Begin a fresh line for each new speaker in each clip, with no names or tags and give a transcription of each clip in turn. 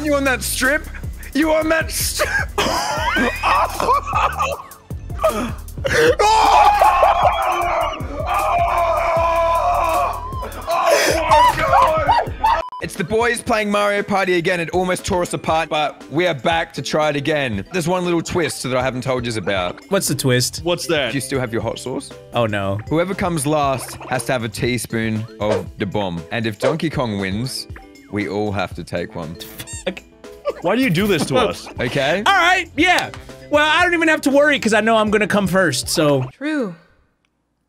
Aren't you on that strip? You on that strip? It's the boys playing Mario Party again. It almost tore us apart, but we are back to try it again. There's one little twist that I haven't told you about.
What's the twist?
What's that?
Do you still have your hot sauce?
Oh no.
Whoever comes last has to have a teaspoon of the bomb. And if Donkey Kong wins, we all have to take one.
Why do you do this to us?
Okay?
All right, yeah. Well, I don't even have to worry because I know I'm gonna come first. So
True.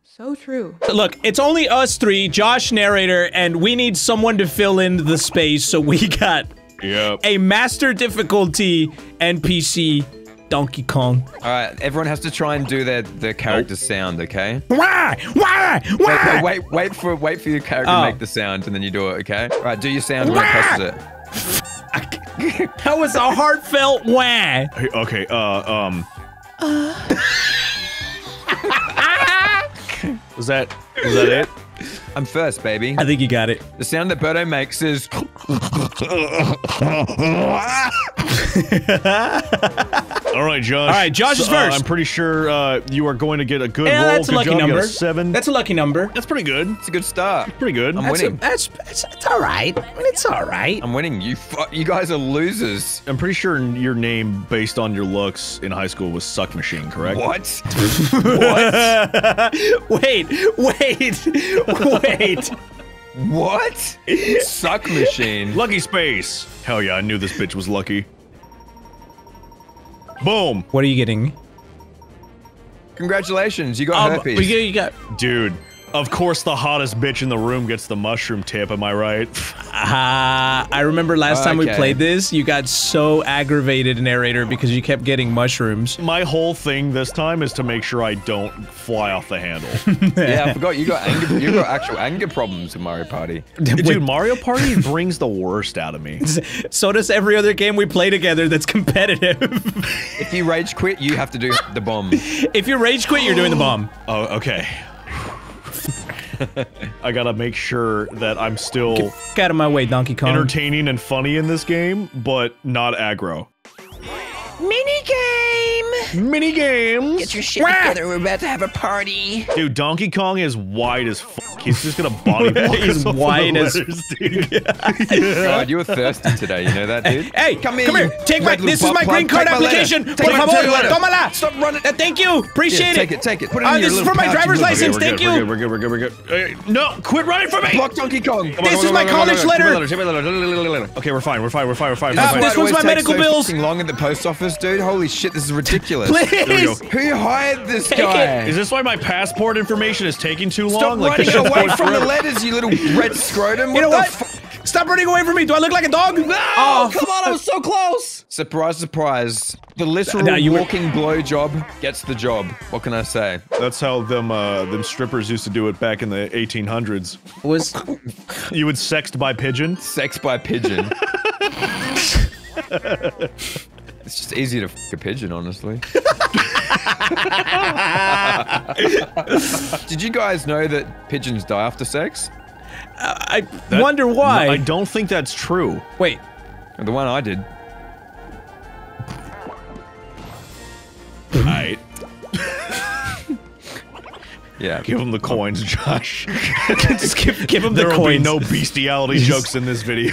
So true.
look, it's only us three, Josh, narrator, and we need someone to fill in the space. So we got
Yep.
a master difficulty NPC Donkey Kong.
All right, everyone has to try and do their, their character sound, okay?
Why? Why?
Wait,
Why?
wait, wait, wait for wait for your character
Oh.
to make the sound and then you do it, okay? All right, do your sound when it presses it.
That was a heartfelt wah.
Hey, Okay, uh, um. Uh. was that was that it?
I'm first, baby.
I think you got it.
The sound that Birdo makes is
All right, Josh.
All right, Josh is
So, uh,
first.
I'm pretty sure uh, you are going to get a good
Yeah,
roll.
that's a lucky
job.
Number.
a seven.
That's a lucky number.
That's pretty good.
it's a good start.
Pretty good.
I'm
That's, a,
winning.
that's, that's it's all right. I mean, it's all right.
I'm winning. You fu- you guys are losers.
I'm pretty sure your name, based on your looks in high school, was Suck Machine, correct?
What? what?
wait, wait, wait.
What? Suck machine.
Lucky Space. Hell yeah, I knew this bitch was lucky. Boom.
What are you getting?
Congratulations, you got
Um,
herpes.
you, you got.
Dude, of course the hottest bitch in the room gets the mushroom tip, am I right?
Ah, I remember last time we played this, you got so aggravated, narrator, because you kept getting mushrooms.
My whole thing this time is to make sure I don't fly off the handle.
yeah, I forgot you got anger. You got actual anger problems in Mario Party.
Dude, Mario Party brings the worst out of me.
So does every other game we play together that's competitive.
If you rage quit, you have to do the bomb.
if you rage quit, you're doing the bomb.
Oh, okay. I gotta make sure that I'm still
Get out of my way, Donkey Kong.
entertaining and funny in this game, but not aggro.
Mini game.
Mini games.
Get your shit together. We're about to have a party.
Dude, Donkey Kong is wide as fuck. He's just gonna body block
He's
us off the
wide as
letters, dude.
God, you were thirsty today. You know that, dude.
Hey, come here, come here. Take my. This is my green card
Take
application.
Take
Por
my-
favor,
take my
tómala.
Stop running.
Uh, thank you. Appreciate
Yeah,
it.
take it, take it. Put it in
Uh, this is for my driver's license.
we're
Thank
good,
you.
We're good, we're good, we're good, we're good. Uh, no, quit running from me!
Block Donkey Kong.
This is my college letter.
Okay, we're fine, we're fine, we're fine, we're fine.
This
Uh,
is why
this
it
one's my medical
so
bills.
long at the post office, dude. Holy shit, this is ridiculous.
Please.
Who hired this
Take
guy?
Is this why my passport information is taking too long?
Stop running
shit's
away from the letters, you little red scrotum.
You know
the
what? Stop running away from me. Do I look like a dog? No.
Oh, come on, I was so close. Surprise, surprise. The literal
Now you were-
walking blowjob gets the job. What can I say?
That's how them uh, them strippers used to do it back in the 1800s.
Was
You would sext by pigeon.
Sex by pigeon. it's just easy to f a pigeon, honestly. Did you guys know that pigeons die after sex?
Uh, I wonder why?
I don't think that's true.
Wait.
The one I did.
Alright.
Yeah.
Give him the coins, Josh.
Give, give him the
there will be
coins.
no bestiality jokes in this video.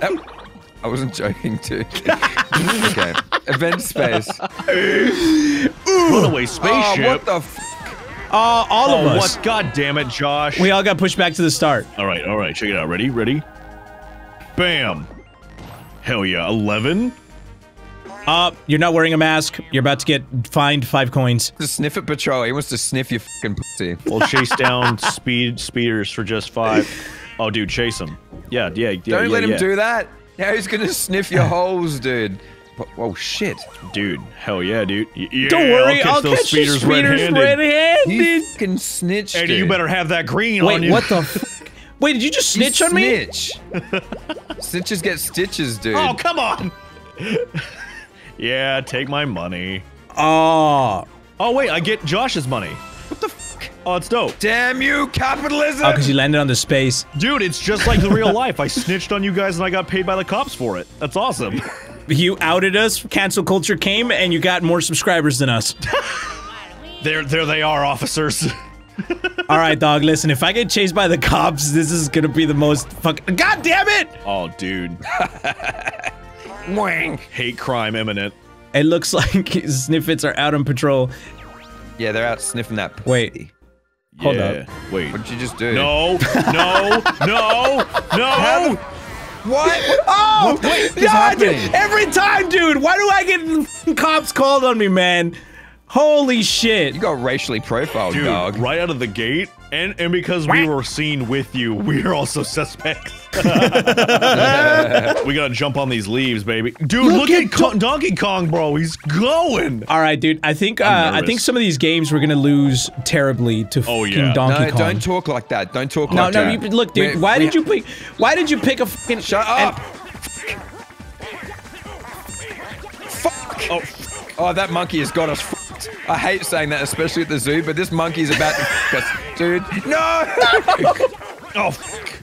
That- I wasn't joking, too. okay. Event space.
Runaway
Oh,
spaceship.
what the f-
Uh, all
oh,
of us.
what? God damn it, Josh.
We all got pushed back to the start.
all right, all right. Check it out. Ready? Ready? Bam. Hell yeah. 11?
Uh, you're not wearing a mask. You're about to get fined five coins.
The Sniffit patrol. He wants to sniff your fucking pussy.
We'll chase down speed speeders for just five. Oh, dude, chase him. Yeah, yeah, yeah.
Don't
yeah,
let him
yeah.
do that. Now he's gonna sniff your holes, dude. But- Oh shit.
Dude, hell yeah, dude. Yeah,
Don't worry,
I'll
I'll
catch those
catch your
speeders
speeders
red-handed.
red-handed.
You fucking snitched.
Eddie, you better have that green on you.
Wait, what the? F Wait, did you just
You
snitch on me?
Snitch. Snitches get stitches, dude.
Oh, come on. yeah, take my money.
Oh,
Oh, wait, I get Josh's money.
What the fuck?
Oh, it's dope.
Damn you, capitalism!
Oh, because you landed on the space.
Dude, it's just like the real life. I snitched on you guys and I got paid by the cops for it. That's awesome.
You outed us, cancel culture came, and you got more subscribers than us.
There, there they are, officers.
All right, dog, listen, if I get chased by the cops, this is gonna be the most fuck- God damn it!
Oh, dude.
Wang.
Hate crime imminent.
It looks like Sniffits are out on patrol.
Yeah, they're out sniffing that.
Wait.
pussy.
Hold
yeah.
up.
Wait.
What'd you just do?
No, no, no, no!
What?
Oh!
Wait, what's
God, dude,
happening?
every time, dude! Why do I get cops called on me, man? Holy shit.
You got racially profiled,
Dude,
dog.
right out of the gate, and and because we were seen with you, we are also suspects. we gotta jump on these leaves, baby. Dude, look,
Look
at,
at
Con- Donkey Kong, bro. He's going.
All right, dude. I think uh,
I'm
think some of these games we're gonna lose terribly to
Oh,
fucking
yeah.
Donkey
No,
Kong.
don't talk like that. Don't talk
no,
like
no.
that.
You, look, dude.
We-
why
we-
did you pick? Why did you pick a fucking?
Shut up! Fuck!
Oh,
Oh, that monkey has got us fucked. I hate saying that, especially at the zoo, but this monkey's about to fuck us. Dude, no!
oh, fuck.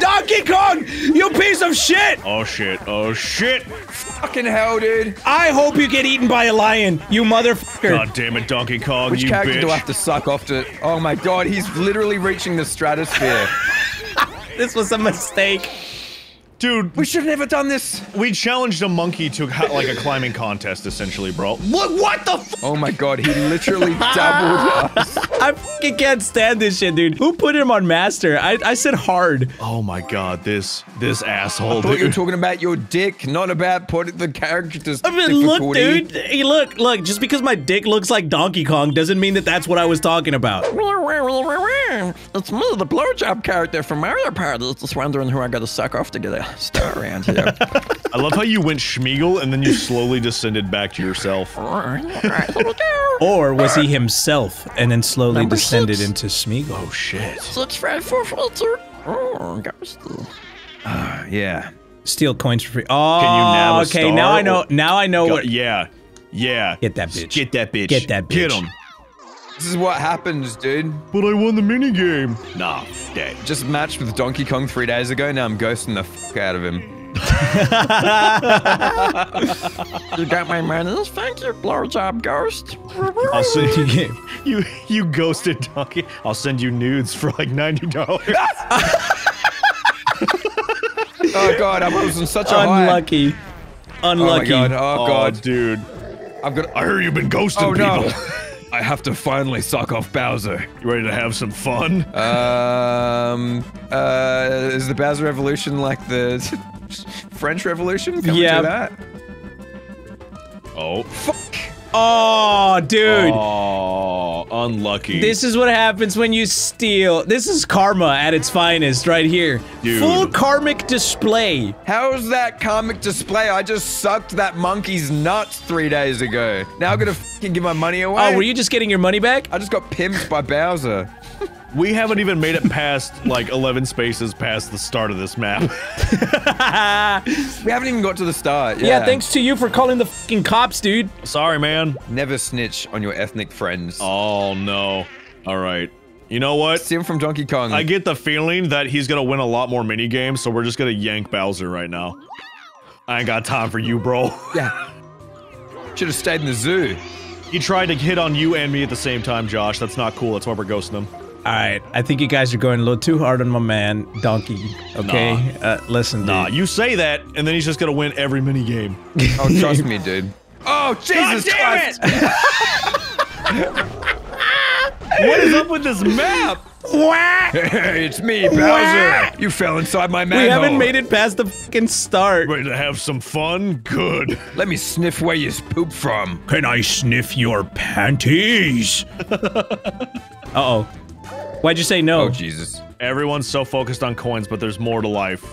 Donkey Kong, you piece of shit!
oh shit, oh shit.
Fucking hell, dude.
I hope you get eaten by a lion, you motherfucker.
God damn it, Donkey Kong,
Which
you
character
bitch.
do I have to suck off to? Oh my god, he's literally reaching the stratosphere.
This was a mistake.
Dude,
we should have never done this.
we challenged a monkey to like a climbing contest, essentially, bro. Look, what the f-
Oh my god, he literally doubled us.
I fucking can't stand this shit, dude. Who put him on master? I, I said hard.
Oh my god, this this asshole,
I thought you were talking about your dick, not about putting the characters.
I mean, look, dude. Hey, look, look. Just because my dick looks like Donkey Kong doesn't mean that that's what I was talking about.
It's me, the blowjob character from Mario Party. Just wondering who I gotta suck off to get a star around here.
I love how you went Smeagol and then you slowly descended back to yourself.
Alright, alright, here we go.
Or was he himself and then slowly
Number
descended
six.
into Smeagol?
Oh shit.
Six, five, four, four, two. Oh, ghosty.
Uh, yeah.
Steal coins for free. Oh,
Can you oh, nab a
okay. Now I know. Now I know
Go-
what.
yeah. Yeah.
Get that bitch.
Get that bitch.
Get that bitch.
Get
bitch.
him.
This is what happens, dude.
But I won the minigame. Nah, dead.
Just matched with Donkey Kong three days ago. Now I'm ghosting the fuck out of him.
You got my manners? Thank you, blowjob ghost.
I'll send you, game. you you ghosted donkey. I'll send you nudes for like ninety dollars.
Oh god, I was in such a high.
Unlucky.
Oh my
Unlucky.
god. Oh god.
dude.
I've got.
I heard you've been ghosting
Oh no.
people.
I have to finally suck off Bowser.
You ready to have some fun?
Um. Uh. Is the Bowser Revolution like the French Revolution? Can
Yeah.
we do that?
oh.
Fuck.
Oh, dude.
Oh, unlucky.
This is what happens when you steal. This is karma at its finest, right here.
Dude.
Full karmic display.
How's that karmic display? I just sucked that monkey's nuts three days ago. Now I'm gonna fucking give my money away.
Oh, were you just getting your money back?
I just got pimped by Bowser.
We haven't even made it past like eleven spaces past the start of this map.
We haven't even got to the start. Yeah.
Yeah, thanks to you for calling the fucking cops, dude.
Sorry, man.
Never snitch on your ethnic friends.
Oh no. All right. You know what?
See him from Donkey Kong.
I get the feeling that he's gonna win a lot more mini games, so we're just gonna yank Bowser right now. I ain't got time for you, bro.
yeah. Should have stayed in the zoo.
He tried to hit on you and me at the same time, Josh. That's not cool. That's why we're ghosting him.
All right, I think you guys are going a little too hard on my man, Donkey. Okay, uh, listen, dude.
Nah, you say that, and then he's just gonna win every mini game.
Oh, trust me, dude. Oh, Jesus
damn
Christ!
what is up with this map?
Hey, it's me, Bowser. You fell inside my manhole.
we
manhole.
haven't made it past the fucking start.
Ready to have some fun? Good.
Let me sniff where you poop from.
Can I sniff your panties? uh oh. Why'd you say no?
Oh, Jesus.
Everyone's so focused on coins, but there's more to life.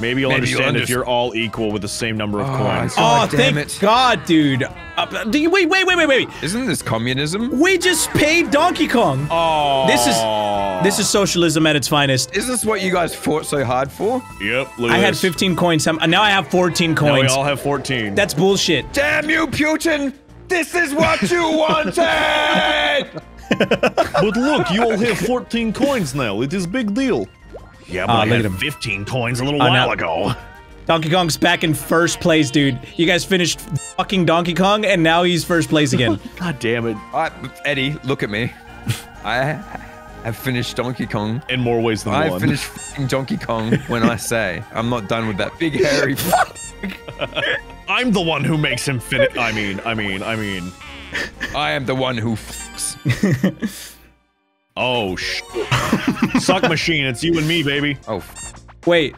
Maybe you'll
Maybe you'll
understand if you're all equal with the same number of
Oh,
coins.
I-
Oh,
God damn
thank
it.
God, dude. Uh, do you, wait, wait, wait, wait, wait.
Isn't this communism?
We just paid Donkey Kong.
Oh.
This is this is socialism at its finest.
Is this what you guys fought so hard for?
Yep. Look
I
at
had 15 coins. Now I have 14 coins.
Now we
coins.
all have 14.
That's bullshit.
Damn you, Putin! This is what you wanted!
But look, you all have 14 coins now. It is big deal. Yeah, but
Ah,
I
look at
had
him.
15 coins a little
Oh,
while
no.
ago.
Donkey Kong's back in first place, dude. You guys finished fucking Donkey Kong, and now he's first place again.
God damn it.
I, Eddie, look at me. I have finished Donkey Kong.
In more ways than
I
one.
finished f***ing Donkey Kong when I say I'm not done with that big hairy. fuck.
I'm the one who makes him finish. I mean, I mean, I mean.
I am the one who fucks.
Oh, sh. Suck machine, it's you and me, baby.
Oh,
Wait.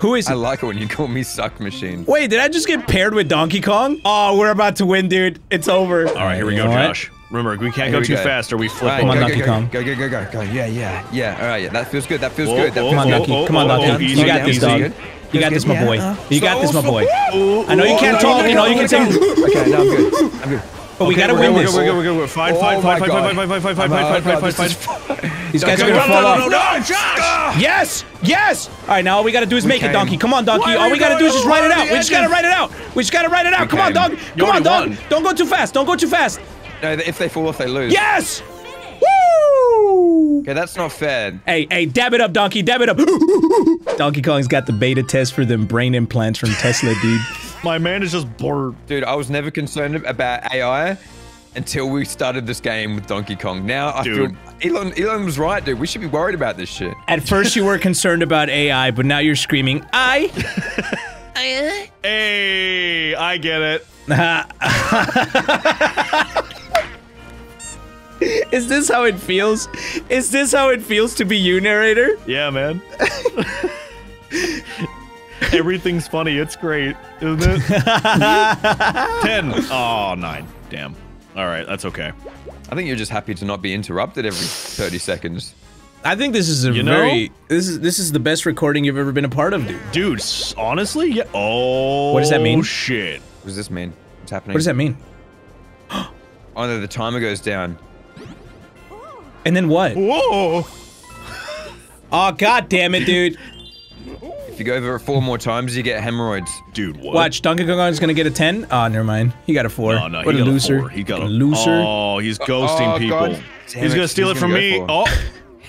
Who is
I
it?
like it when you call me suck machine.
Wait, did I just get paired with Donkey Kong? Oh, we're about to win, dude. It's over.
All right, here we go,
know what?
Josh. Remember, we can't
Here
go
we
too
go.
fast or we flip
Alright,
Come on,
go.
Donkey
go,
Kong.
Go, go, go, go, go. Yeah, yeah, yeah. All right, yeah. That feels good. That feels
Oh,
good. That
oh,
feels
Come on,
oh,
good.
Donkey. Come on,
oh,
Donkey.
easy,
you got this,
easy.
dog.
Good.
You got this, my boy. You got this, my boy. I know you can't talk. You know you can say,
Okay, no, I'm good. I'm good.
But we gotta win this.
We're good, we're good, we're good. Fight,
Oh
fight,
my
fight, fight,
God.
fight, fight, fight, fight,
I'm
fight,
out.
fight,
God,
fight,
this
fight,
is
fight.
These guys are gonna fall off.
no, no, Josh!
Yes! Yes! All right, now all we gotta do is make it. Donkey. Come on, Donkey. All
we
we gotta do is just write it out. We just gotta write it out. We just gotta write it out. Come on,
came.
dog. Come on,
already
dog. Don't go too fast. Don't go too fast.
No, if they fall off, they lose.
Yes! Woo!
Okay, that's not fair.
Hey, hey, dab it up, Donkey. Dab it up. Donkey Kong's got the beta test for them brain implants from Tesla, dude.
My man is just bored.
Dude, I was never concerned about AI until we started this game with Donkey Kong. Now I
Dude.
feel Elon Elon was right, dude. We should be worried about this shit.
At first, you were concerned about AI, but now you're screaming, I.
Hey, I get it.
Is this how it feels? Is this how it feels to be you, narrator?
Yeah, man. Everything's funny. It's great, isn't it? Ten. Oh, nine. Damn. All right, that's okay.
I think you're just happy to not be interrupted every 30 seconds.
I think this is a
You know?
very this is this is the best recording you've ever been a part of, dude.
Dude, honestly, yeah. Oh,
What does that mean?
shit.
What does this mean? What's happening?
What does that mean?
Oh no, the timer goes down.
And then what?
Whoa.
Oh god damn it, dude.
If you go over it four more times, you get hemorrhoids.
Dude, what?
Watch, Donkey Kong is gonna get a 10. Oh, never mind. He got a 4.
Oh, no,
what
he
a
got
loser.
a four. He got a
Fucking loser.
Oh, he's uh, ghosting
oh,
people.
God damn
he's
it.
gonna steal
He's
it from me. Oh,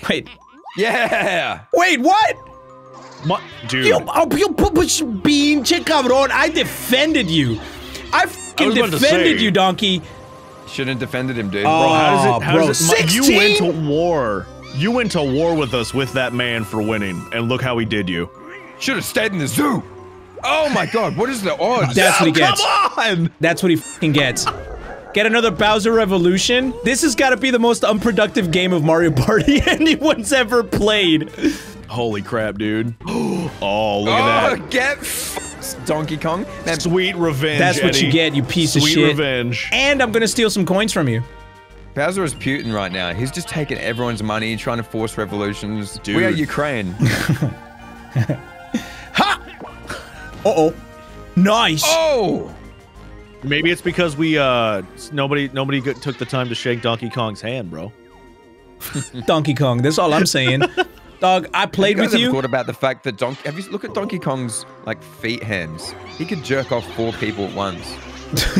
Wait.
Yeah!
Wait, what?
my, dude.
You, oh, you pu- push bean, che cabrón. I defended you. I fucking
was
defended
say.
you, donkey.
Shouldn't have defended him, dude.
Bro, how does
Oh,
it? How
bro,
does it? You went to war. You went to war with us with that man for winning, and look how he did you.
Should have stayed in the zoo. Oh my god, what is the odds?
That's what he gets.
Come on!
That's what he fucking gets. Get another Bowser Revolution? This has got to be the most unproductive game of Mario Party anyone's ever played.
Holy crap, dude! Oh, look
oh,
at that!
get f- Donkey Kong. Man,
Sweet revenge.
That's what you get, you piece
Sweet
of shit.
Sweet revenge.
And I'm gonna steal some coins from you.
Bowser is Putin right now. He's just taking everyone's money, trying to force revolutions. Dude. We are Ukraine.
Uh-oh. Nice.
oh!
Maybe it's because we uh nobody nobody took the time to shake Donkey Kong's hand, bro.
Donkey Kong, that's all I'm saying. Dog, I played
You guys
with
ever
you.
thought about the fact that Donkey? Have you look at Donkey Kong's like feet hands? He could jerk off four people at once.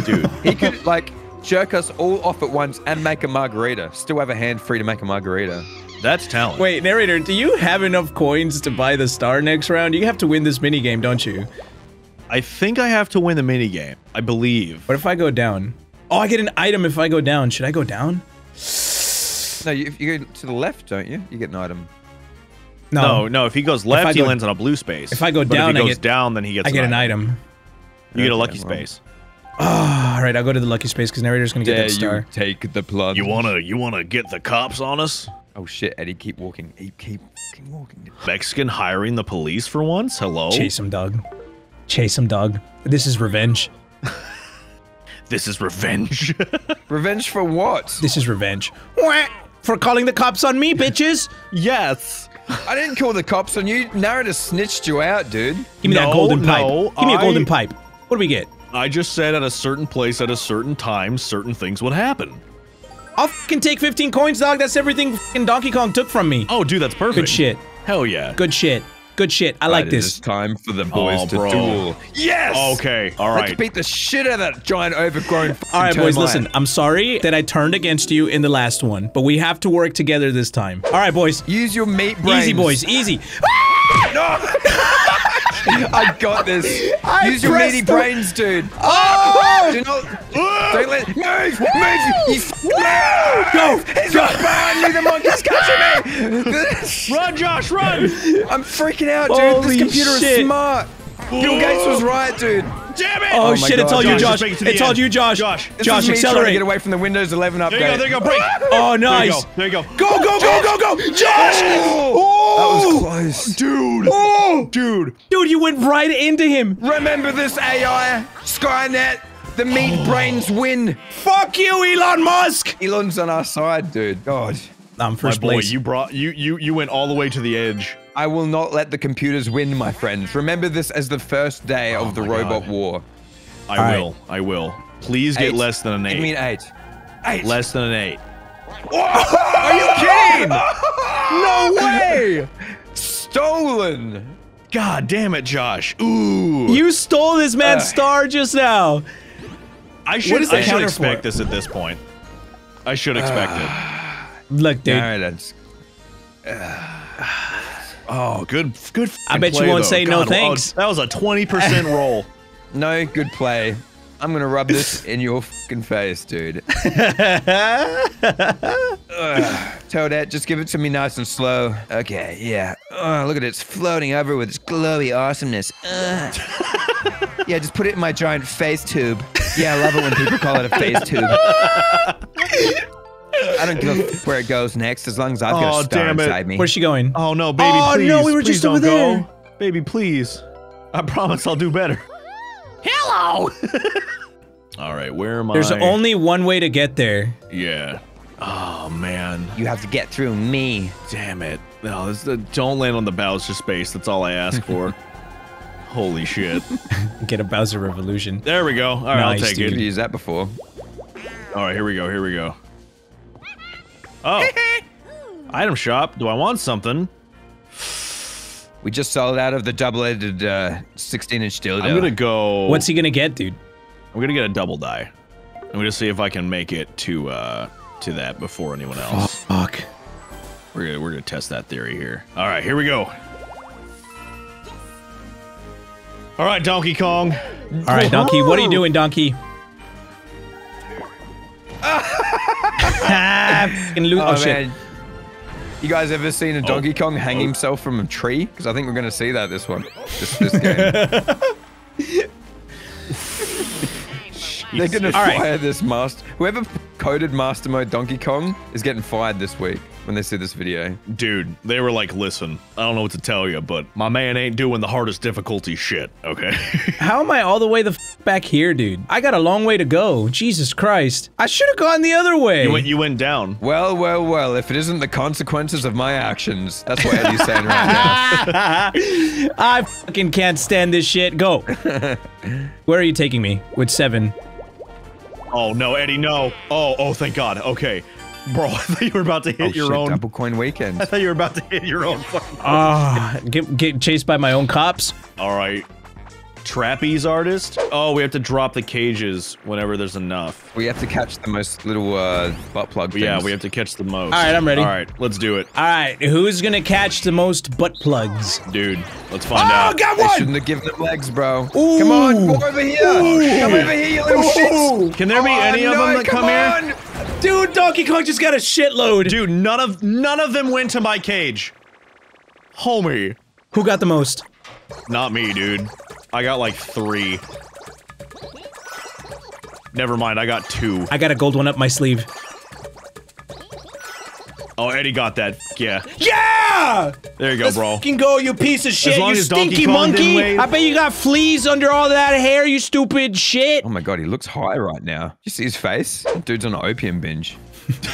Dude,
He could like jerk us all off at once and make a margarita. Still have a hand free to make a margarita.
that's talent.
Wait, narrator, do you have enough coins to buy the star next round? You have to win this mini game, don't you?
I think I have to win the mini game. I believe.
What if I go down? Oh, I get an item if I go down. Should I go down?
No, you, if you go to the left, don't you? You get an item.
No, no. If he goes left,
I
he lands on a blue space.
if I go
But
down,
if he goes
get-
down, then he gets.
I get an item.
You get a lucky
well.
space.
Ah, all right, I'll go to the lucky space because narrator's gonna get
Dare
that
you take the plunge?
You wanna you wanna get the cops on us?
Oh shit, Eddie, keep walking. Keep, keep, keep walking.
Mexican hiring the police for once? Hello.
Chase him, dog. Chase him, dog. This is revenge.
This is revenge.
Revenge for what?
This is revenge. Wah! For calling the cops on me, bitches.
yes.
I didn't call the cops on you. Narrator snitched you out, dude.
Give me that golden pipe.
no,
Give me a golden pipe. What do we get?
I just said at a certain place at a certain time, certain things would happen.
I'll fucking take 15 coins, dog. That's everything fucking Donkey Kong took from me.
Oh, dude, that's perfect.
Good shit.
Hell yeah.
Good shit. Good shit. I like
Right, it is
this.
time for the oh, boys
Oh,
to
bro.
duel. Yes.
Okay, All right.
Let's beat the shit out of that giant overgrown.
All right, boys,
termite.
listen. I'm sorry that I turned against you in the last one, but we have to work together this time. All right, boys.
Use your meat brains.
Easy, boys. Easy. Ah!
No. I got this.
I
Use your meaty
the-
brains, dude.
Oh! oh!
Do not. Don't let. Move! Move! You f- move! Go! He's right behind you. The monkey's catching me.
Run, Josh, run!
I'm freaking out, dude.
Holy
this computer
shit.
is smart. Bill Gates was right, dude.
Damn it!
Oh, oh
my
shit, it's
God,
all you,
Josh,
Josh.
just it to the
It's all
end.
you, Josh.
Josh.
This
Josh,
is me trying to
accelerate.
get away from the Windows 11 update.
There you go, oh, there you go, break!
Oh,
There you
nice.
go, there you go.
Go, go, go, go, go. Josh!
That was
Oh!
close.
Dude!
Oh!
Dude!
Dude, you went right into him.
Remember this AI, Skynet. The meat brains win.
Fuck you, Elon Musk.
Elon's on our side, dude. God.
I'm
My
first
boy,
place.
you brought you you you went all the way to the edge.
I will not let the computers win, my friends. Remember this as the first day oh of the robot
God.
war.
I
All right.
will. I will. Please get
Eight.
less than an
Give me
eight.
an eight. Eight.
Less than an eight.
Are you kidding? no way. Stolen.
God damn it, Josh. Ooh.
you stole this man's
Ugh.
star just now.
I should I should expect
for?
this at this point. I should expect it.
Look, dude.
All right, that's
Oh, good good.
I bet you
play,
won't
though.
say no
oh,
thanks.
oh, that was a 20% roll.
no good play. I'm gonna rub this in your fucking face, dude. Toadette, just give it to me nice and slow. Okay, yeah. Oh, look at it. It's floating over with its glowy awesomeness. Yeah, just put it in my giant face tube. Yeah, I love it when people call it a face tube. I don't give a f- where it goes next as long as I've got
Oh,
a star
damn it.
inside me.
Where's she going?
Oh no, baby,
Oh,
please.
no, we were
please
just over there.
Go. Baby, please. I promise I'll do better. Hello. All right, where am
There's
I?
There's only one way to get there.
Yeah. Oh man.
You have to get through me.
Damn it. No, this, uh, don't land on the Bowser space. That's all I ask for. Holy shit.
Get a Bowser Revolution.
There we go. All right,
Nice,
I'll take
dude.
I've used that before.
All right, here we go. Here we go. Oh. Item shop. Do I want something?
We just sold out of the double-edged uh, 16-inch dildo.
I'm gonna go.
What's he gonna get, dude?
I'm gonna get a double die. I'm gonna see if I can make it to uh to that before anyone else.
Fuck.
We're gonna we're gonna test that theory here. All right, here we go. All right, Donkey Kong.
All right, Donkey. What are you doing, Donkey? ah, fucking loot. Oh,
Oh,
shit.
man. You guys ever seen a Donkey Kong hang himself from a tree? Because I think we're going to see that this one. This, this game. They're going to
All right.
fire this master. Whoever coded Master Mode Donkey Kong is getting fired this week when they see this video.
Dude, they were like, listen, I don't know what to tell you, but my man ain't doing the hardest difficulty shit, okay?
How am I all the way the f back here, dude? I got a long way to go. Jesus Christ. I should have gone the other way.
you went you went down.
Well, well, well, if it isn't the consequences of my actions, that's what Eddie's saying right now.
I fucking can't stand this shit. Go. Where are you taking me? With seven.
Oh no, Eddie, no. Oh, oh thank God. Okay. Bro, I thought you were about to hit
Oh,
your
shit,
own
double coin weekend.
I thought you were about to hit your own fucking
Ah, get, get chased by my own cops.
Alright. Trapeze artist? Oh, we have to drop the cages whenever there's enough.
We have to catch the most little uh, butt plug things.
Yeah, we have to catch the most.
All right, I'm ready.
Alright, let's do it.
All right, who's gonna catch the most butt plugs?
Dude, let's find
Oh,
out.
got
They
one!
shouldn't have given them legs, bro. Come on,
Ooh.
go over here. Come over here, you little shits.
Can there be
Oh,
any of them that come, here?
Dude, Donkey Kong just got a shitload.
Dude, none of none of them went to my cage. Homie.
Who got the most?
Not me, dude. I got like three. Never mind, I got two.
I got a gold one up my sleeve.
Oh, Eddie got that. Yeah.
Yeah!
There you go,
Let's
bro.
fucking go, you piece of shit,
long
you
as
stinky
Kong
monkey! I bet you got fleas under all that hair, you stupid shit!
Oh my god, he looks high right now. You see his face? Dude's on an opium binge.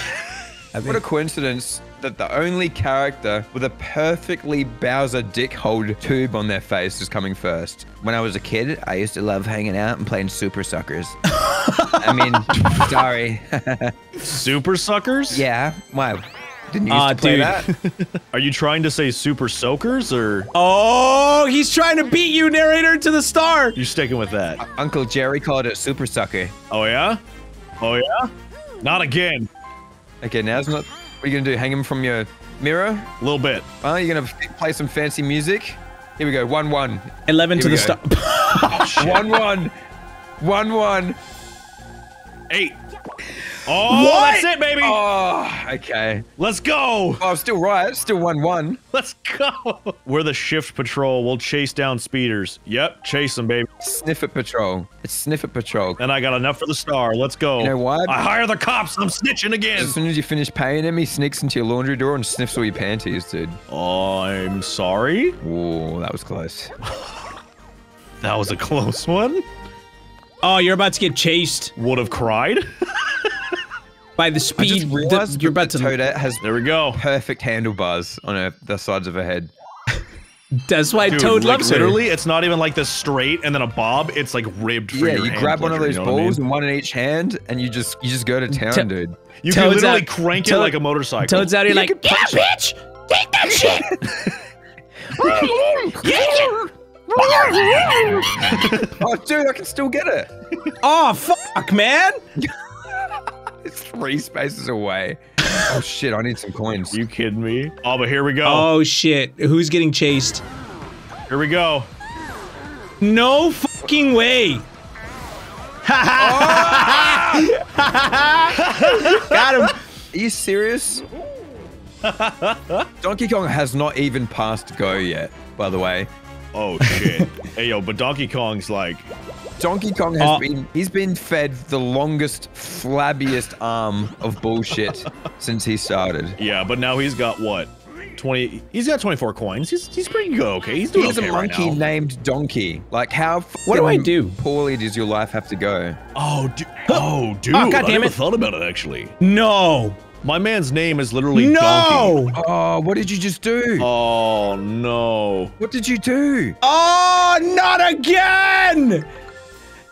what a coincidence that the only character with a perfectly Bowser dick hold tube on their face is coming first. When I was a kid, I used to love hanging out and playing Super Suckers. I mean, sorry.
Super suckers?
yeah, why? Didn't you used
Aw,
to play
dude.
that?
Are you trying to say super soakers or
Oh, he's trying to beat you, narrator, to the star.
You're sticking with that?
Uncle Jerry called it Super Sucker.
Oh yeah? Oh yeah? Not again.
Okay, now's not. What are you going to do? Hang him from your mirror?
A little bit.
Well, you're going to play some fancy music. Here we go. 1 1.
11
Here
to
the
stop.
1 1. 1 1.
8. Oh,
What?
that's it, baby.
Oh, okay.
Let's go.
Oh, still right. Still one one.
Let's go. We're the shift patrol. We'll chase down speeders. Yep, chase them, baby.
Sniffit Patrol. It's Sniffit Patrol.
And I got enough for the star. Let's go.
You know what?
I hire the cops. I'm snitching again.
As soon as you finish paying him, he sneaks into your laundry door and sniffs all your panties, dude.
Oh, I'm sorry.
Whoa, that was close.
That was a close one.
Oh, you're about to get chased
Would have cried.
by the
I
speed.
just realized
that you're about
that
to.
Toadette has
There we go.
perfect handlebars on her, the sides of her head.
That's why
Dude,
Toad
like,
loves her.
literally, it's not even like this straight and then a bob. It's like ribbed for
Yeah,
your
you
hand
grab one of
pleasure,
those
you know what I
balls
mean?
and one in each hand, and you just you just go to town,
To-
dude.
You can
Toad's
literally
out-
crank it like a motorcycle.
Toad's out here
You
like,
could
yeah, bitch, take that shit.
Oh, dude, I can still get it.
oh fuck, man.
It's three spaces away. Oh shit, I need some coins.
you kidding me? Oh, but here we go.
Oh shit, who's getting chased?
Here we go.
No fucking way. Got him.
Are you serious? Donkey Kong has not even passed go yet, by the way.
Oh shit. hey yo, but Donkey Kong's like,
Donkey Kong has
Oh.
been he's been fed the longest, flabbiest arm of bullshit since he started.
yeah, but now he's got what? 20 He's got 24 coins. He's he's pretty good. Okay, he's doing
He's
okay
a
right
monkey
now.
named Donkey. Like how
What do I do?
Poorly does your life have to go?
Oh, du- oh, oh, dude.
Oh, God
I
damn
never
it.
thought about it actually.
No.
My man's name is literally Donkey.
No.
Oh, what did you just do?
Oh no.
What did you do?
Oh, not again.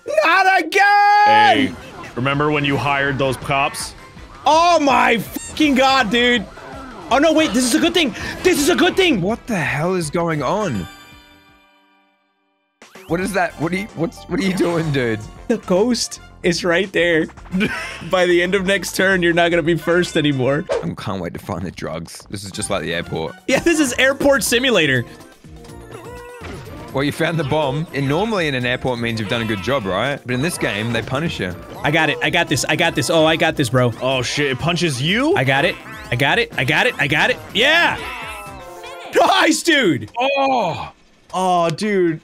Not again.
Hey, remember when you hired those cops?
Oh my fucking god, dude. Oh no, wait, this is a good thing. This is a good thing.
What the hell is going on? What is that? What are you what's what are you doing, dude?
The ghost is right there. By the end of next turn, you're not gonna be first anymore.
I can't wait to find the drugs. This is just like the airport.
Yeah, this is airport simulator.
Well, you found the bomb, and normally in an airport means you've done a good job, right? But in this game, they punish you.
I got it. I got this. I got this. Oh, I got this, bro.
Oh shit, it punches you?
I got it. I got it. I got it. I got it. Yeah. Nice, dude.
Oh!
Oh, dude.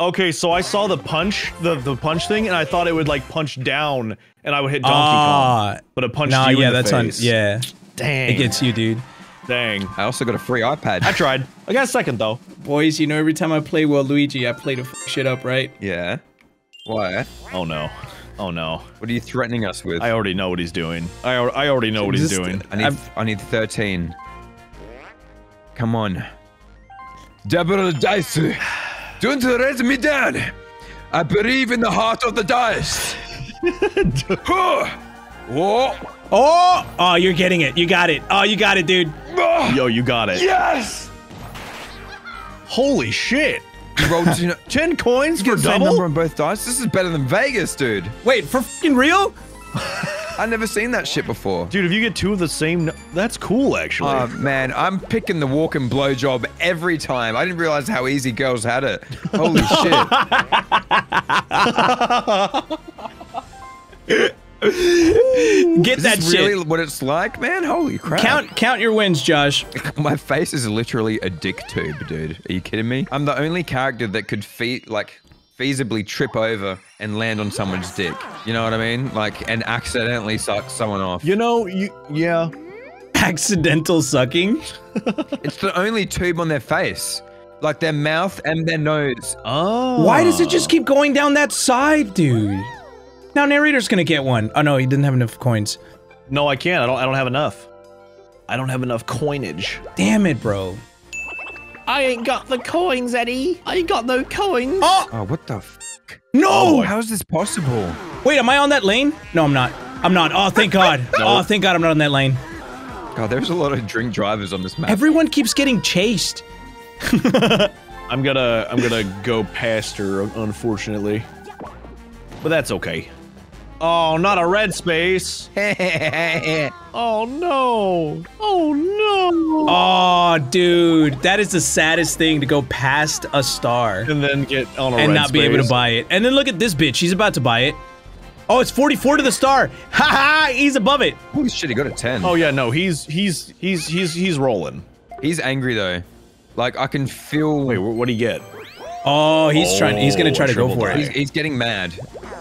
Okay, so I saw the punch, the the punch thing, and I thought it would like punch down, and I would hit Donkey
Ah.
Kong. But it punched
Nah,
you
yeah,
in the
that's
face.
on. Yeah,
Dang.
it gets you, dude.
Dang.
I also got a free iPad.
I tried. I got a second though.
Boys, you know every time I play Waluigi, I play to f shit up, right?
yeah. Why?
Oh no. Oh no.
What are you threatening us with?
I already know what he's doing. I, I already know what he's
Just-
doing.
I need
I've-
I need 13. Come on. Double dice. Don't let me down. I believe in the heart of the dice. Whoa.
Oh, oh, you're getting it. You got it. Oh, you got it, dude.
Yo, you got it.
Yes.
Holy shit.
You rolled know,
10 coins
you get
for
the same number on both dice. This is better than Vegas, dude.
Wait, for fucking real?
I've never seen that shit before.
Dude, if you get two of the same, that's cool actually.
Oh man, I'm picking the walk and blow job every time. I didn't realize how easy girls had it. Holy shit.
Get
Is
that
this
shit.
really what it's like, man? Holy crap.
Count, count your wins, Josh.
My face is literally a dick tube, dude. Are you kidding me? I'm the only character that could fe- like feasibly trip over and land on someone's dick. You know what I mean? Like and accidentally suck someone off.
you know, you yeah.
Accidental sucking.
It's the only tube on their face. Like their mouth and their nose.
Oh.
Why does it just keep going down that side, dude? Now narrator's gonna get one. Oh no, he didn't have enough coins.
No, I can't. I don't I don't have enough. I don't have enough coinage.
Damn it, bro.
I ain't got the coins, Eddie. I ain't got no coins.
Oh
Oh, what the f-
no!
Oh, How is this possible?
Wait, am I on that lane? No, I'm not. I'm not. Oh, thank God. Oh, thank God I'm not on that lane.
God, there's a lot of drink drivers on this map.
Everyone keeps getting chased.
I'm gonna I'm gonna go past her, unfortunately. But that's okay. Oh, not a red space. oh no. Oh no.
Oh, dude, that is the saddest thing to go past a star
And then get on a
and
red
not be able to buy it. And then look at this bitch. She's about to buy it. Oh, it's 44 to the star. Ha ha, he's above it.
Holy shit, he got a 10.
Oh yeah, no, he's he's he's he's he's rolling.
He's angry though. Like I can feel.
Wait, what do you get?
Oh, he's trying. He's gonna
Oh,
try to go
triple
for
he's,
it.
he's getting mad.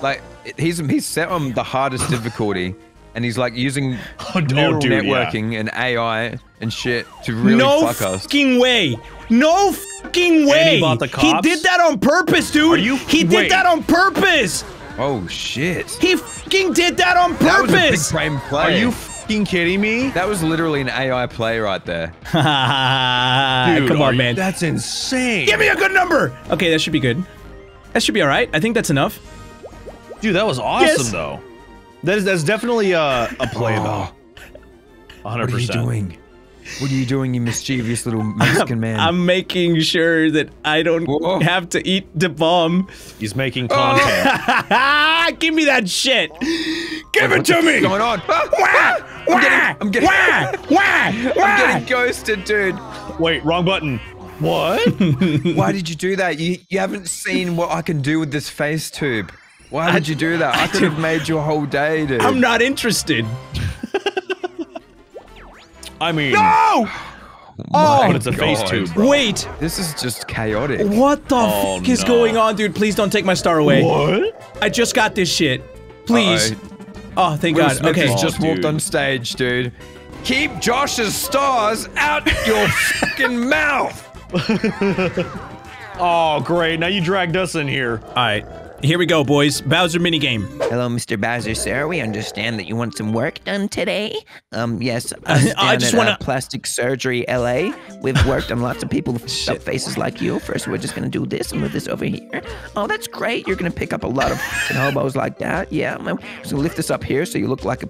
Like he's he's set on the hardest difficulty, and he's like using oh, neural
dude, yeah.
networking and AI and shit to really
no
fuck us.
No fucking way. No fucking way.
bought the cops?
did that on purpose, dude.
Are you-
he did
wait.
that on purpose.
Oh shit!
He fucking did that on purpose.
That was a big
purpose.
Play.
Are you fucking kidding me?
That was literally an AI play right there.
Dude,
Dude,
come on, man.
That's insane.
Give me a good number. Okay, that should be good. That should be all right. I think that's enough.
Dude, that was awesome
Yes.
though. That is that's definitely a a play though.
Oh,
100%.
what are you doing? What are you doing, you mischievous little Mexican man?
I'm making sure that I don't
Whoa.
have to eat the bomb.
He's making
Oh.
content.
Give me that shit. Give it to me!
What's going on? Ah,
Wah,
I'm getting, I'm getting,
wah, wah, wah.
I'm getting ghosted, dude.
Wait, wrong button. What?
Why did you do that? You you haven't seen what I can do with this face tube. Why did you do that? I could have made your whole day, dude.
I'm not interested.
I mean,
No!
My oh.
but it's a face
God.
tube, bro.
Wait,
This is just chaotic.
what the
Oh,
fuck is
no.
going on, dude? Please don't take my star away.
What?
I just got this shit. Please.
Uh-oh.
Oh, thank
Will
God.
Smith
Okay.
has just
Oh,
walked on stage, dude. Keep Josh's stars out your fucking mouth.
Oh, great. Now you dragged us in here.
All right. Here we go, boys. Bowser minigame.
Hello, Mr. Bowser, sir. We understand that you want some work done today. Um, yes, us
I just
uh,
wanna-
Plastic Surgery LA. We've worked on lots of people with faces like you. First, we're just gonna do this and move this over here. Oh, that's great. You're gonna pick up a lot of hobos like that. Yeah, I'm just gonna lift this up here so you look like a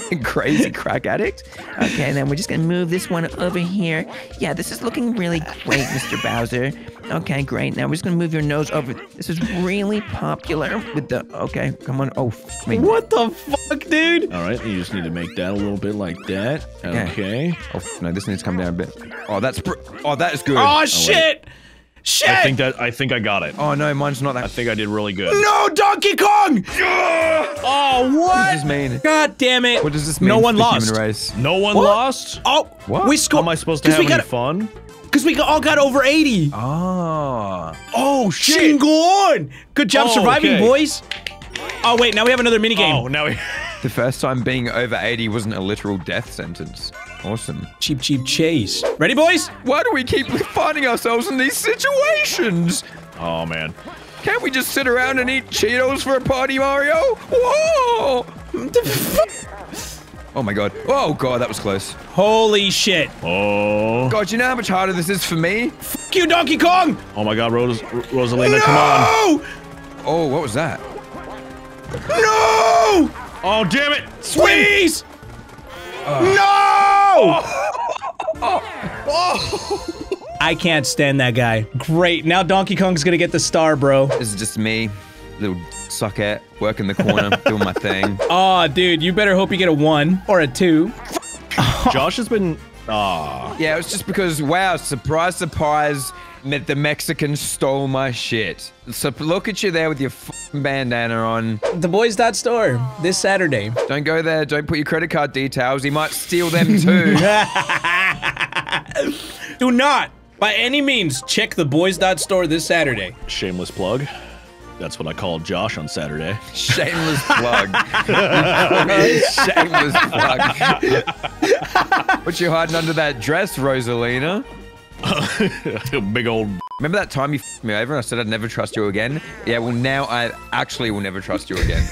crazy crack addict. Okay, then we're just gonna move this one over here. Yeah, this is looking really great, Mr. Bowser. Okay, great. Now we're just gonna move your nose over. This is really popular with the. Okay, come on. Oh, wait.
What the fuck, dude?
All right, you just need to make that a little bit like that.
Yeah.
Okay.
Oh no, this needs to come down a bit. Oh, that's br- oh, that is good.
Oh, shit! Shit!
I think that I think I got it.
Oh no, mine's not that.
I think I did really good.
no, Donkey Kong! Oh,
What
what?
does this mean?
God damn it.
What does this mean?
No one lost.
Race.
No one
What?
lost.
Oh,
What?
we
How
scored.
am I supposed to have
we
any
got,
fun?
Because we all got over 80. Ah.
Oh.
Oh
Chingon! Good job
Oh,
surviving,
okay.
boys. Oh, wait, now we have another minigame.
Oh, now we.
The first time being over 80 wasn't a literal death sentence. Awesome.
Cheep, cheep chase. Ready, boys?
Why do we keep finding ourselves in these situations?
Oh man.
Can't we just sit around and eat Cheetos for a party, Mario? Whoa! Oh my god. Oh god, that was close.
Holy shit.
Oh.
God, you know how much harder this is for me?
Fuck you, Donkey Kong!
Oh my God, Ros- Rosalina, come on.
No!
Oh, what was that?
No!
Oh damn it!
Please!
Uh.
No! I can't stand that guy. Great. Now Donkey Kong's gonna get the star, bro.
This is just me, little suck at work in the corner, doing my thing.
Aw, dude, you better hope you get a one or a two.
Josh has been. Ah.
Yeah, it was just because, wow, surprise, surprise, me- the Mexicans stole my shit. So look at you there with your f***ing bandana on.
The Boys Dot Store this Saturday.
Don't go there. Don't put your credit card details. He might steal them too.
Do not, by any means, check the Boys Dot Store this Saturday.
Shameless plug. That's what I called Josh on Saturday.
Shameless plug. Shameless plug. what you hiding under that dress, Rosalina?
Big old.
Remember that time you f***ed me over and I said I'd never trust you again? Yeah, well now I actually will never trust you again.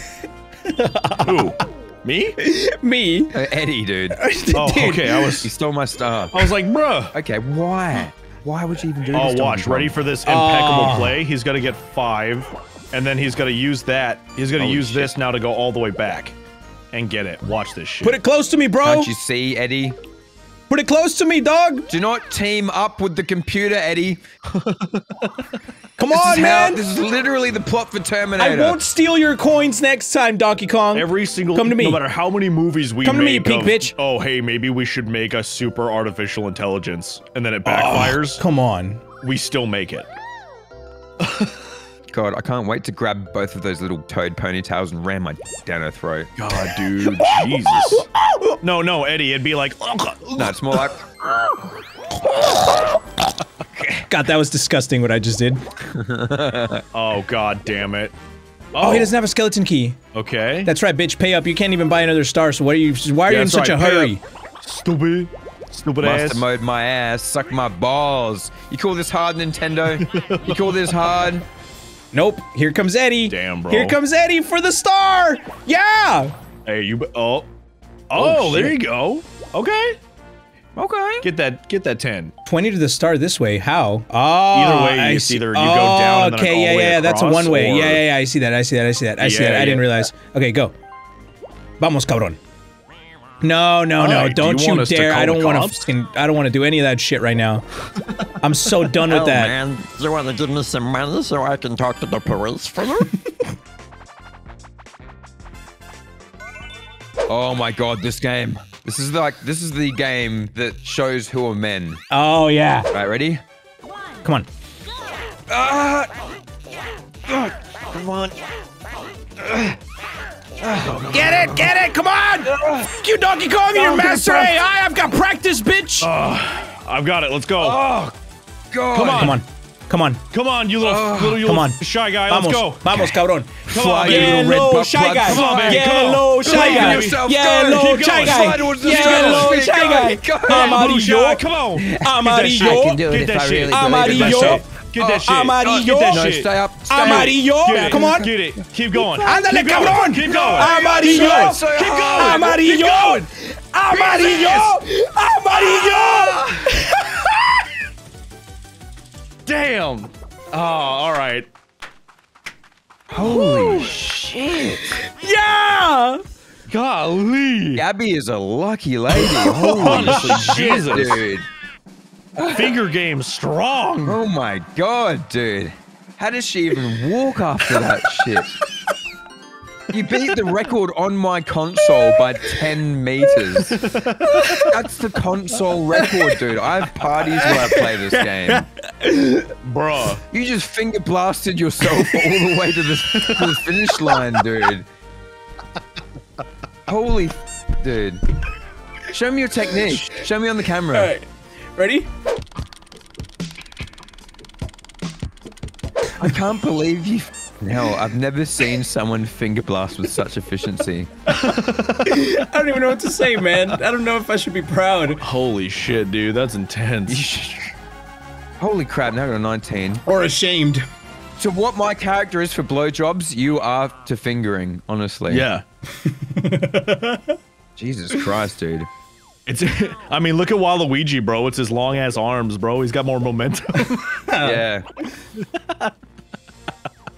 Who? Me?
Me?
Uh, Eddie, dude.
Oh, okay. I
He
was.
stole my star.
I was like, bruh.
Okay, why? Why would you even do this?
Oh, watch. Ready for this impeccable
Oh.
play? He's got to get five, and then he's got to use that. He's going to
Holy
use
shit.
this now to go all the way back and get it. Watch this shit.
Put it close to me, bro.
Can't you see, Eddie?
Put it close to me, dog.
Do not team up with the computer, Eddie.
Come
This
on,
is how-
man.
this is literally the plot for Terminator.
I won't steal your coins next time, Donkey Kong.
Every single
Come to me.
no matter how many movies we
Come to me,
make
pink
of,
bitch.
Oh, hey, maybe we should make a super artificial intelligence, and then it backfires.
Oh, come on.
we still make it.
God, I can't wait to grab both of those little toad ponytails and ram my down her throat.
God, dude, Jesus. No, no, Eddie, it'd be like.
No, it's more like
God, that was disgusting what I just did.
Oh, god damn it.
Oh, he oh. doesn't have a skeleton key.
Okay.
That's right, bitch. Pay up. You can't even buy another star. So what are you? Why are
Yeah,
you in such
right,
a
pay
hurry?
Stupid. Stupid
Master
ass.
mode my ass, suck my balls. You call this hard, Nintendo? you call this hard?
Nope. Here comes Eddie.
Damn, bro.
Here comes Eddie for the star. Yeah.
Hey, you. Oh. oh. Oh, there you go. Okay.
Okay.
Get that. Get that ten.
20 to the star this way. How? Oh,
Either way,
I see.
either you go oh, down
okay, yeah, yeah, that's a one way.
or-
Yeah, yeah, yeah. I see that. I see that. I see that. I see that.
Yeah,
I didn't realize. Okay, go. Vamos, cabrón. No, no, no!
Alright, do
don't
you
you,
want us to
dare! I don't want
cops?
to. I don't want to do any of that shit right now. I'm so done with
Oh
that.
man, you want to give me some money so I can talk to the police for you?
Oh my god, this game. This is like this is the game that shows who are men.
Oh yeah!
Right, ready?
Come on. Ah!
Come on.
Get it! Get it! Come on! Fuck you, Donkey Kong! You're master AI! I've got practice, bitch!
Oh, I've got it. Let's go.
Oh god.
Come on.
Come on. Come on.
Come on, you little, oh. little, you
Come
little
on.
shy guy.
Vamos.
Let's go.
Vamos, cabrón.
Come on,
you
baby.
little red
Yellow shy guy.
Come on, baby. Come on.
Yellow shy guy.
yourself. Go.
Yellow shy guy.
Slide towards
Yellow shy guy.
go.
Shy,
Amarillo.
Come on.
Amarillo.
I can do it if
that
I
shit.
really
Amarillo.
Believe in
Get that uh, shit.
Amarillo.
Get that
No,
shit.
stay up. Stay up.
Amarillo.
Get.
Come on.
Get it. Keep going.
Ándale,
Keep
cabrón.
Keep going.
Amarillo.
Keep going.
Amarillo. Amarillo. Amarillo. Ah.
Damn. Oh, all right.
Holy shit.
Yeah.
Golly.
Gabby is a lucky lady. Holy
Honestly, Jesus.
dude.
Finger game strong.
Oh my god, dude. How does she even walk after that shit? You beat the record on my console by 10 meters. That's the console record, dude. I have parties where I play this game.
Bruh.
You just finger blasted yourself all the way to the, to the finish line, dude. Holy f- dude. Show me your technique. Show me on the camera.
All right. Ready?
I can't believe you. Hell, I've never seen someone finger blast with such efficiency.
I don't even know what to say, man. I don't know if I should be proud
Holy shit, dude. That's intense.
Holy crap, now I got a 19.
or ashamed.
So what my character is for blowjobs, you are to fingering, honestly.
Yeah.
Jesus Christ, dude.
It's. I mean, look at Waluigi, bro. It's his long ass arms, bro. He's got more momentum.
Yeah.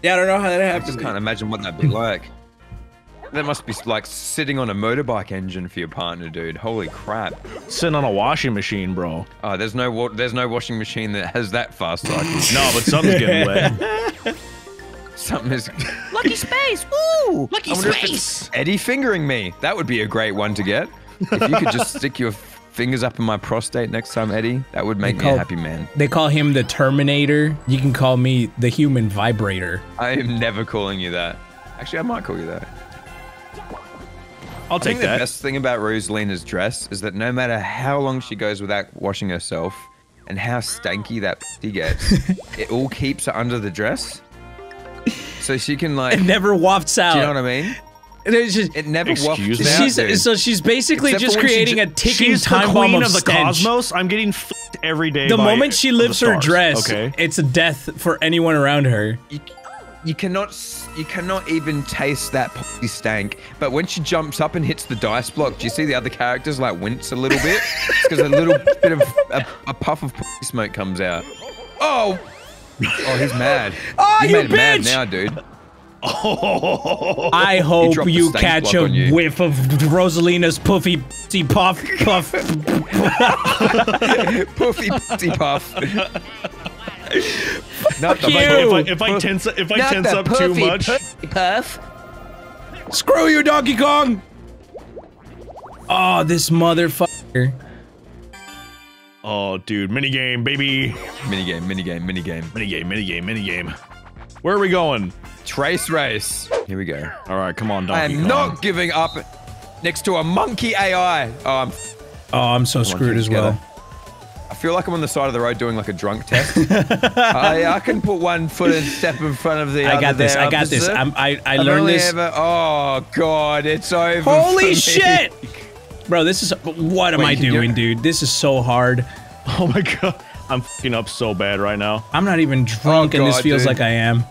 Yeah, I don't know how that
happens.
I
just can't imagine what that'd be like. That must be like sitting on a motorbike engine for your partner, dude. Holy crap.
Sitting on a washing machine, bro.
Oh, there's no wa- there's no washing machine that has that fast cycle.
No, but something's getting wet.
Something is
Lucky space. Woo!
Lucky
I wonder if it's Eddie fingering me. That would be a great one to get. If you could just stick your fingers up in my prostate next time, Eddie, that would make me a happy man.
They call him the Terminator. You can call me the human vibrator.
I am never calling you that. Actually, I might call you that.
I'll
I
take
think the best thing about Rosalina's dress is that no matter how long she goes without washing herself and how stanky that p- gets, it all keeps her under the dress. So she can like,
It never wafts out.
Do you know what I mean?
It's just-
It never
Excuse
wafts
me?
she's so she's basically
Except
just
for when she
creating a ticking
She's the
time bomb
queen
of,
of the
stench.
cosmos. I'm getting f***ed every day.
The
by
moment she
the
lifts her dress,
Okay.
it's a death for anyone around her.
you, you cannot you cannot even taste that pussy stank. But when she jumps up and hits the dice block, do you see the other characters like wince a little bit? It's because a little bit of a, a puff of pussy smoke comes out. Oh, oh, he's mad.
Oh,
you
you
made him mad
bitch!
now, dude.
I hope
dropped
you catch a
you.
whiff of Rosalina's puffy puffy puff puff.
Puffy puffy puff. Not the
you.
if I if I tense if I
Not
tense up too much,
puffy puff.
Screw you, Donkey Kong! Oh, this motherfucker.
oh dude, minigame, baby,
minigame, minigame, minigame.
minigame, minigame, minigame. Where are we going?
Trace race. Here we go.
All right, come on, Donkey I
am
Kong.
not giving up next to a monkey AI. Oh, I'm,
Oh, I'm so screwed as well.
I feel like I'm on the side of the road doing like a drunk test. I, I can put one foot and step in front of the other.
I got this.
there,
I got this. I'm, I I
I've
learned
only
this.
Ever, oh god, it's over. for
Holy
me.
shit! Bro, this is what am
Wait,
I
can you-
doing, dude? This is so hard.
Oh my god, I'm fucking up so bad right now.
I'm not even drunk, oh, and this
Oh
feels
dude.
like I am.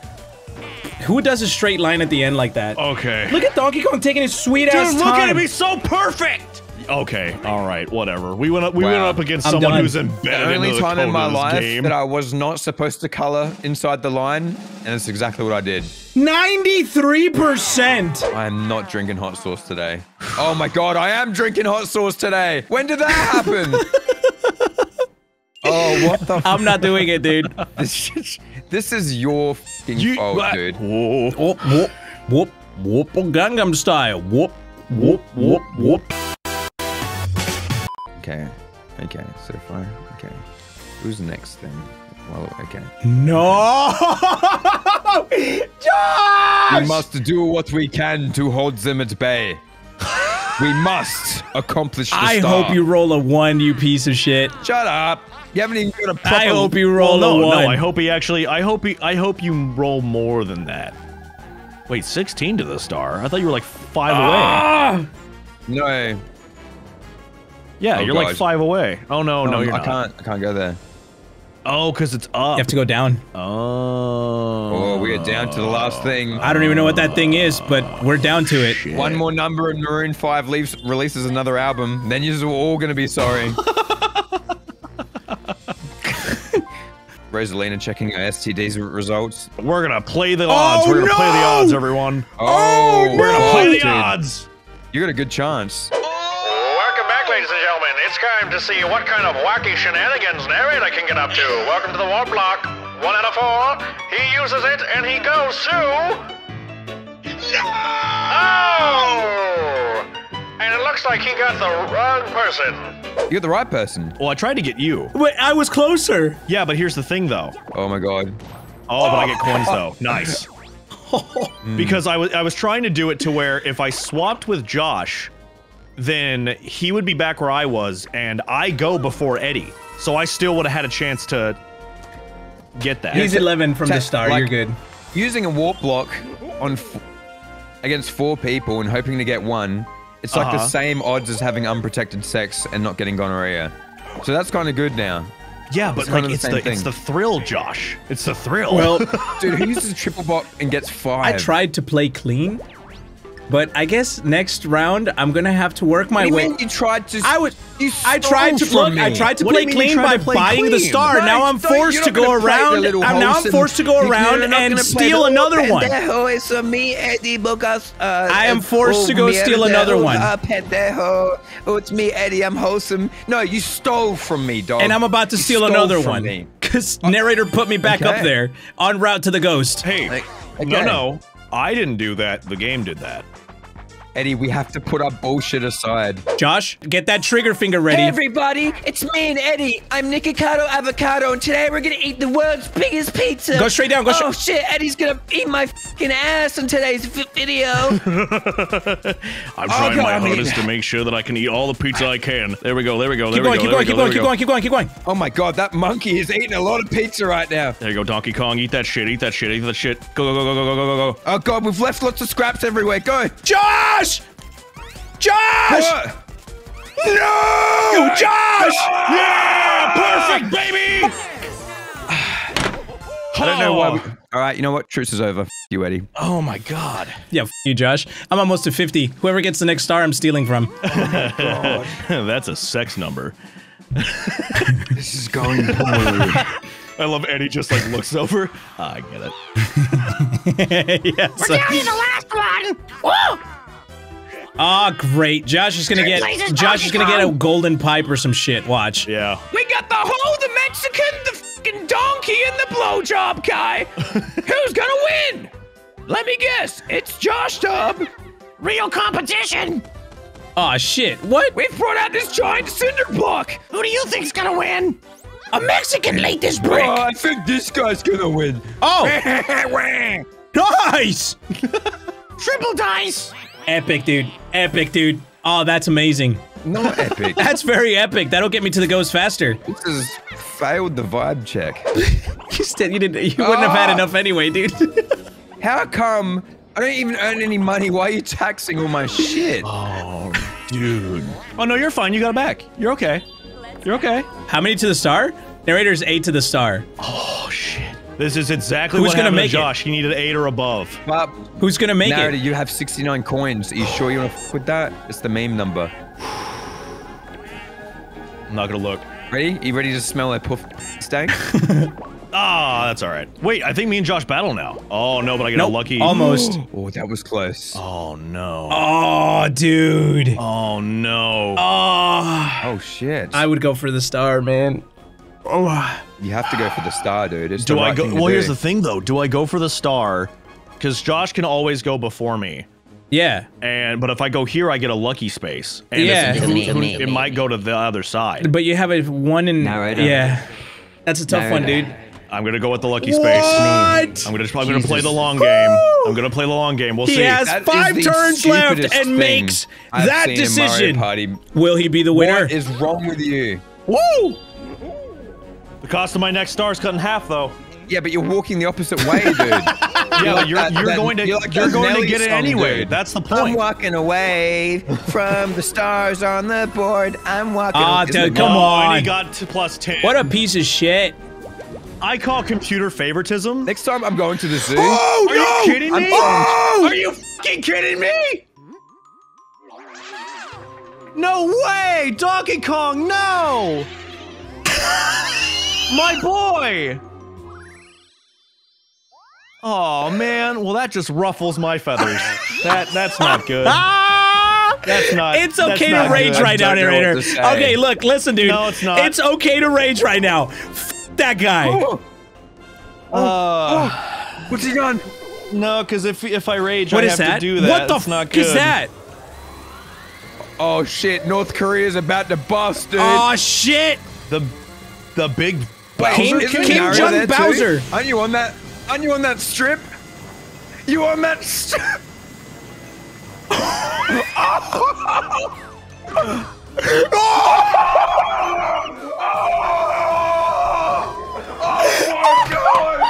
Who does a straight line at the end like that?
Okay.
Look at Donkey Kong taking his sweet
Dude,
ass
look at him. He's so perfect. Okay, all right, whatever. We went up. We went up against
I'm
someone
done.
who's
The
embedded
only
into the
time in my life
game.
that I was not supposed to color inside the line, and it's exactly what I did.
93%.
I am not drinking hot sauce today. Oh my god, I am drinking hot sauce today. When did that happen? oh, what the?
I'm not doing it, dude.
this, is- your fucking
You-
fault,
what?
dude.
Whoa.
Whoop, whoop, whoop, whoop, Gangnam style. Whoop, whoop, whoop, whoop.
Okay, okay, so far, okay. Who's next then? Well, okay.
No! Josh!
We must do what we can to hold them at bay. we must accomplish the
I
star.
hope you roll a one, you piece of shit.
Shut up. You haven't even got a proper.
I hope you
Well,
roll
no,
a one.
no. I hope he actually. I hope he. I hope you roll more than that. Wait, 16 to the star. I thought you were like five away.
Ah!
No,
Yeah,
Oh,
you're like five away. Oh no, no,
no,
you're
I
not.
can't. I can't go there.
Oh, because it's up.
You have to go down.
Oh.
Oh, we are down to the last thing.
I don't even know what that thing is, but we're down to it.
One more number and Maroon 5 leaves, releases another album. Then you're all going to be sorry. Rosalina checking her STD's results.
We're gonna play the odds. We're gonna play the odds, everyone.
Oh,
We're gonna play the odds.
You got a good chance.
Welcome back, ladies and gentlemen. It's time to see what kind of wacky shenanigans narrator can get up to. Welcome to the Warp Block. One out of four. He uses it and he goes to. Oh! And it looks like he got the wrong person.
You got the right person.
Well, I tried to get you.
Wait, I was closer.
Yeah, but here's the thing, though.
Oh my god.
Oh, but I get coins though. Nice. Hmm. because I was I was trying to do it to where if I swapped with Josh, then he would be back where I was, and I go before Eddie, so I still would have had a chance to get that.
He's 11 from the start.
like-
You're good.
Using a warp block on f- against four people and hoping to get one, it's like the
Uh-huh.
same odds as having unprotected sex and not getting gonorrhea. So that's kind of good now.
yeah, but
it's kind
like
of the
it's
same
the it's the thrill, Josh. It's the thrill.
Well,
Dude, who uses a triple bot and gets five?
I tried to play clean, but I guess next round I'm gonna have to work my
What do you
way.
mean you tried to?
I was.
You
I tried to
stole
look.
from
I tried to
What
play
you mean you
clean by
play
buying the star.
Right,
now I'm
don't-
forced
you're
to
not
go
gonna play
around.
little
I'm, now I'm forced to go
you're
around
not
and
gonna play
steal another one.
Pendejo, eso mi Eddie Bocas. Uh,
I am forced to
oh,
go steal
mierda,
another
oh,
one.
Uh, pendejo. Oh, it's me, Eddie. I'm wholesome.
No, you stole from me, dog.
And I'm about to
You
steal another one.
me.
Because narrator put me back up
Okay.
there en route to the ghost.
hey,
Like,
no,
okay.
no, I didn't do that. The game did that.
Eddie, we have to put our bullshit aside.
Josh, get that trigger finger ready.
Hey everybody, it's me and Eddie. I'm Nikocado Avocado, and today we're gonna eat the world's biggest pizza.
Go straight down, go
Oh shit, Eddie's gonna eat my fucking ass in today's vi- video.
I'm trying
God,
my
I mean-
hardest to make sure that I can eat all the pizza I can. There we go. There we go.
keep
There we
going,
go.
keep going, keep
go,
going, keep going, keep going, keep going, keep going.
Oh my god, that monkey is eating a lot of pizza right now.
There you go, Donkey Kong. Eat that shit. Eat that shit. Eat that shit. Go, go, go, go, go, go, go, go.
Oh god, we've left lots of scraps everywhere. Go.
Josh! Josh!
What?
No! Josh!
Yeah! Perfect, baby!
I don't know why. We... All right, you know what? Truce is over. F- you, Eddie.
Oh my god.
Yeah, f you, Josh. I'm almost to 50. Whoever gets the next star, I'm stealing from.
Oh That's a sex number.
This is going poorly.
I love Eddie just like looks over. Ah, I get it.
yes.
Down in the last one. Whoa!
Oh, great. Josh is gonna get
Lasers,
Josh is gonna get a golden pipe or some shit. Watch.
Yeah.
We got the hoe, the Mexican, the fucking donkey, and the blowjob guy. Who's gonna win? Let me guess. It's Josh Dub.
Real competition.
Oh shit. What?
We've brought out this giant cinder block.
Who do you think's gonna win? A Mexican laid this brick.
Oh, I think this guy's gonna win.
Oh, nice.
Triple dice.
Epic, dude. Epic, dude. Oh, that's amazing.
Not epic.
That's very epic. That'll get me to the ghost faster.
this has failed the vibe check.
You said you didn't. You wouldn't have had
Ah.
enough anyway, dude.
How come I don't even earn any money? Why are you taxing all my shit?
Oh, dude. Oh no, you're fine. You got it back. You're okay. You're okay.
How many to the star? Narrator's eight to the star.
Oh shit. This is exactly
Who's
what
gonna
happened
make it?
to Josh. He needed eight or above.
But
Who's gonna make
Narrator,
it?
you have 69 coins. Are you sure you want to f with that? It's the meme number.
I'm not gonna look.
Ready? You ready to smell that puff stank?
Ah, that's all right. Wait, I think me and Josh battle now. Oh no, but I get
Nope.
a lucky.
Almost.
oh, that was close.
Oh no.
Oh, dude.
Oh no.
Oh,
Oh shit.
I would go for the star, man. Oh, uh,
you have to go for the star, dude. It's
Do
the
I
right
go?
thing to
Well, here's the thing though. Do I go for the star? Because Josh can always go before me.
yeah.
And but if I go here, I get a lucky space. And
Yeah.
it's-
Me, me,
it
me.
might go to the other side.
But you have a one in.
Narrator.
Yeah. That's a tough one,
Narrator.
dude.
I'm gonna go with the lucky space.
What?
I'm gonna I'm gonna play the long game. I'm gonna play the long game. We'll
He
see.
He has
That is
five turns left and makes
I've
that
seen in Mario
decision.
Party.
Will he be the winner?
What is wrong with you?
Woo! The cost of my next star is cut in half, though.
Yeah, but you're walking the opposite way, dude.
Yeah, but you're
that-
you're
that-
going to
you're
you're,
like that
going to get it anyway.
dude.
That's the point.
I'm walking away from the stars on the board. I'm walking.
Ah,
Isn't
dude, come
oh,
on.
He got to plus ten.
What a piece of shit.
I call computer favoritism.
Next time I'm going to the zoo.
Oh, Are you kidding me?
going-
Are you fucking kidding me? No way! Donkey Kong, no! My boy! Oh man, well that just ruffles my feathers. that that's not good.
Ah!
That's not.
It's
that's
okay to
not
rage
good.
right now,
don't know what
narrator. Okay, look, listen, dude.
No, it's not.
It's okay to rage right now. F that guy.
Uh,
What's he done?
no, because if if I rage,
What
I
is
have
that?
to do that.
What the
It's not
fuck is that?
Oh shit! North Korea's about to bust, dude.
Oh shit!
The the big
Wait,
King-
isn't
King
Mario
Jung
there too?
Bowser.
Aren't you on that? Aren't you on that strip? You on that strip?
Oh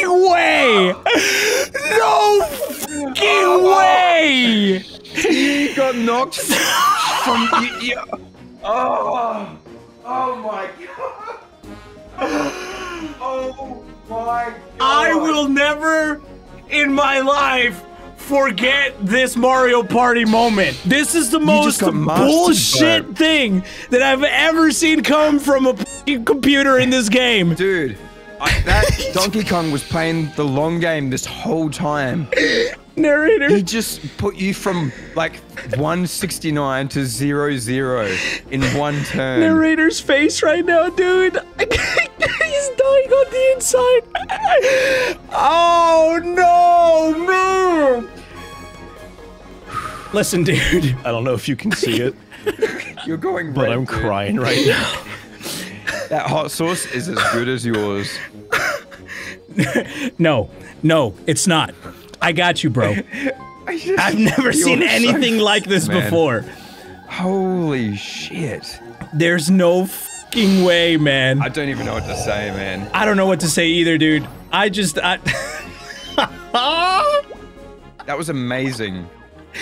Fucking way! No fucking way!
He got knocked from. You, you, oh, oh my god! Oh my god!
I will never in my life forget this Mario Party moment. This is the most bullshit thing that I've ever seen come from a computer in this game.
Dude, I, that Donkey Kong was playing the long game this whole time.
Narrator.
He just put you from like 169 to 0 0 in one turn.
Narrator's face right now, dude. He's dying on the inside. Oh no, man. Listen, dude.
I don't know if you can see it,
You're going
but I'm
dude.
crying right now.
That hot sauce is as good as yours.
No, no, it's not. I got you, bro.
I just-
I've never
You're
seen
so-
anything like this
Man.
before.
Holy shit.
There's no fucking way, man.
I don't even know what to say, man.
I don't know what to say either, dude. I just I
That was amazing.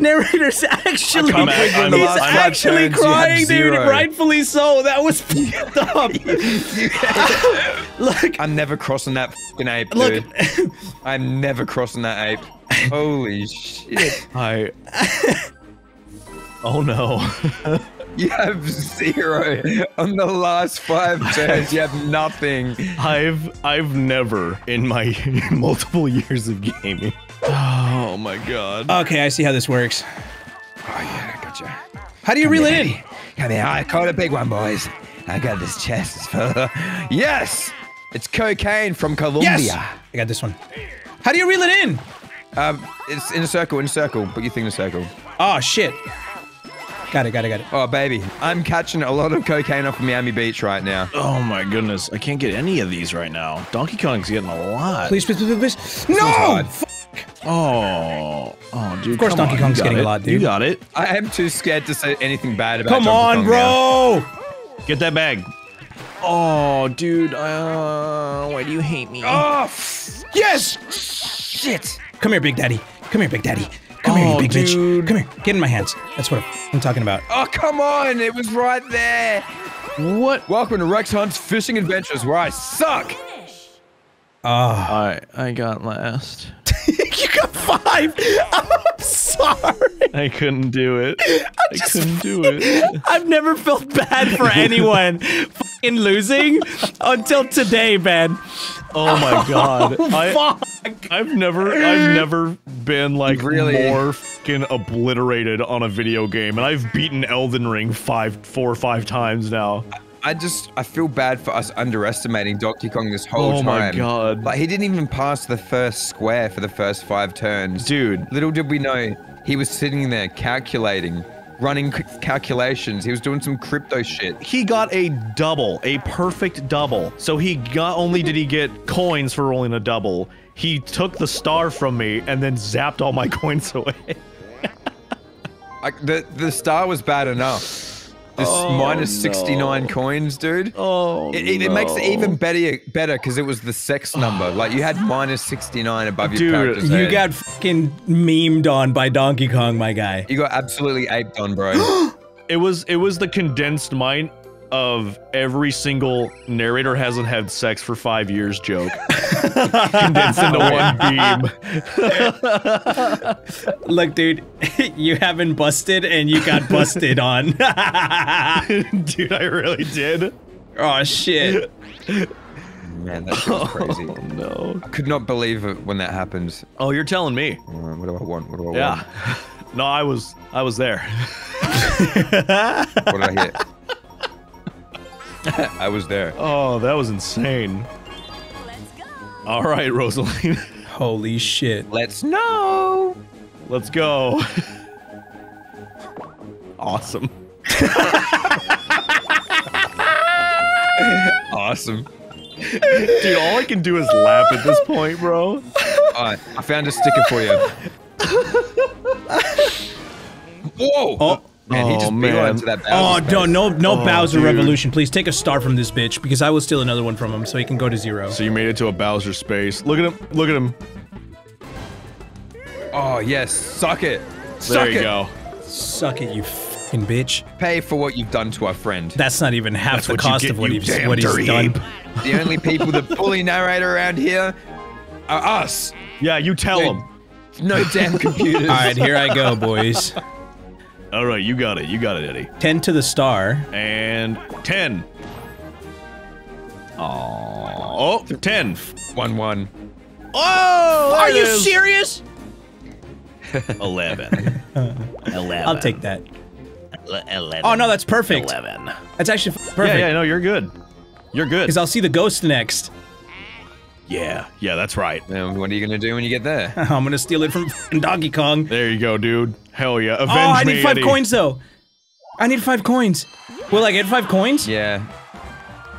Narrator's actually, he's actually crying, dude. Rightfully so. That was fucked up. Look,
I'm never crossing that fucking ape,
look.
dude. I'm never crossing that ape. Holy shit.
I. oh no.
You have zero on the last five turns. You have nothing.
I've I've never in my multiple years of gaming. Oh my god.
Okay, I see how this works.
Oh yeah, I gotcha.
How do you reel it in?
Come here, I caught a big one, boys. I got this chest. It's full yes, it's cocaine from Colombia.
Yes, I got this one. How do you reel it in?
Um, it's in a circle, in a circle. Put your thing in a circle.
Oh shit. Got it, got it, got it.
Oh baby, I'm catching a lot of cocaine off of Miami Beach right now.
Oh my goodness. I can't get any of these right now. Donkey Kong's getting a lot.
Please, please, please, please. please. No!
Hard.
F-
Oh. Oh, dude. Of
course Donkey Kong's getting a lot, dude.
You got it.
I am too scared to say anything bad about.
Come
Donkey
on,
Kong now.
bro!
Get that bag. Oh, dude. Uh, why do you hate me?
Oh,
Yes!
shit!
Come here, Big Daddy. Come here, Big Daddy. Come here, you
Oh,
big
dude.
bitch. Come here. Get in my hands. That's what I'm talking about.
Oh come on! It was right there.
What?
Welcome to Rex Hunt's Fishing Adventures, where I suck.
I I got last.
You five! I'm sorry.
I couldn't do it. I,
just-
couldn't do it.
I've never felt bad for anyone fucking losing until today, man.
Oh my god. Oh, I,
Fuck.
I've never I've never been like
Really?
more fucking obliterated on a video game, and I've beaten Elden Ring five, four or five times now.
I just I feel bad for us underestimating Donkey Kong this whole
Oh my
time.
God.
Like he didn't even pass the first square for the first five turns.
Dude.
Little did we know he was sitting there calculating, running calculations. He was doing some crypto shit.
He got a double, a perfect double. So he got only did he get coins for rolling a double. He took the star from me and then zapped all my coins away.
Like the the star was bad enough. This
Oh,
minus
no.
69 coins, dude.
Oh,
It, it, it makes it even better better because it was the sex number. Like you had minus 69 above your
Dude,
You got fucking memed on by Donkey Kong, my guy.
you got absolutely aped on, bro.
It was it was the condensed mind of every single narrator hasn't had sex for five years joke. condensed into one beam.
Look, dude, you haven't busted and you got busted on.
Dude, I really did.
oh, shit.
Man, that shit was crazy.
Oh no.
I could not believe it when that happened.
Oh, you're telling me.
Uh, what do I want? What do I want?
Yeah. No, I was I was there.
want? What did I hit? I was there.
Oh, that was insane. All right, Rosaline.
Holy shit.
Let's know.
Let's go. awesome.
Awesome.
Dude, all I can do is laugh at this point, bro.
Alright, I found a sticker for you. Whoa!
Oh.
Man, he
Oh,
just
man.
beelined to that
Oh,
Bowser
no,
space.
no, no
Oh,
Bowser
dude.
Revolution. Please take a star from this bitch because I will steal another one from him so he can go to zero.
So you made it to a Bowser space. Look at him. Look at him.
Oh yes, suck it.
There
Suck
you
it.
go.
Suck it, you fucking bitch.
Pay for what you've done to our friend.
That's not even half
That's
the cost
get,
of what he's, what he's done.
The only people that bully narrator around here are us.
Yeah, you tell
Dude.
him.
No damn computers.
All right, here I go, boys.
All right, you got it. You got it, Eddie.
10 to the star.
And 10. Oh, 10.
One one.
Oh,
Are you
it is.
serious?
11. 11.
I'll take that.
11.
Oh, no, that's perfect.
11.
That's actually perfect.
Yeah,
perfect.
yeah, no, you're good. You're good.
Because I'll see the ghost next.
Yeah, yeah, that's right.
And what are you gonna do when you get there?
I'm gonna steal it from f***ing Donkey Kong.
There you go, dude. Hell yeah. Avenge
oh, I
me,
need five
Eddie.
coins though. I need five coins. Will I get five coins?
Yeah.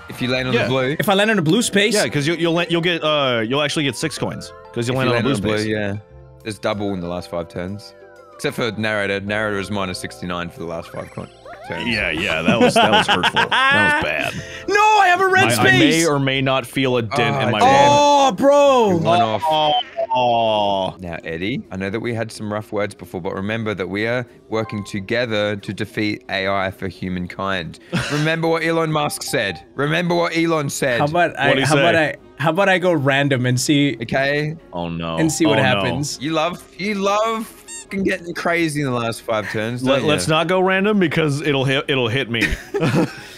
If you land on
Yeah.
the blue.
If I land on a blue space?
Yeah, because you'll you'll you'll get uh you'll actually get six coins because you'll
If
land
you
on a
land
blue
on
space.
blue, yeah. There's double in the last five turns. Except for narrator. Narrator is minus 69 for the last five con- turns.
Yeah, yeah, that was that was hurtful. That was bad.
No, I have a red
I, I may or may not feel a dent
Oh,
in ah, my
damn.
oh, bro.
One oh. off.
Oh, Oh,
Now, Eddie, I know that we had some rough words before, but remember that we are working together to defeat AI for humankind. remember what Elon Musk said. Remember what Elon said.
How about I?
What'd he
How about? I? How about I go random and see
okay?
oh no.
and see what
Oh, no.
happens?
You love, you love fucking getting crazy in the last five turns.
Let, let's not go random because it'll hit. It'll hit me.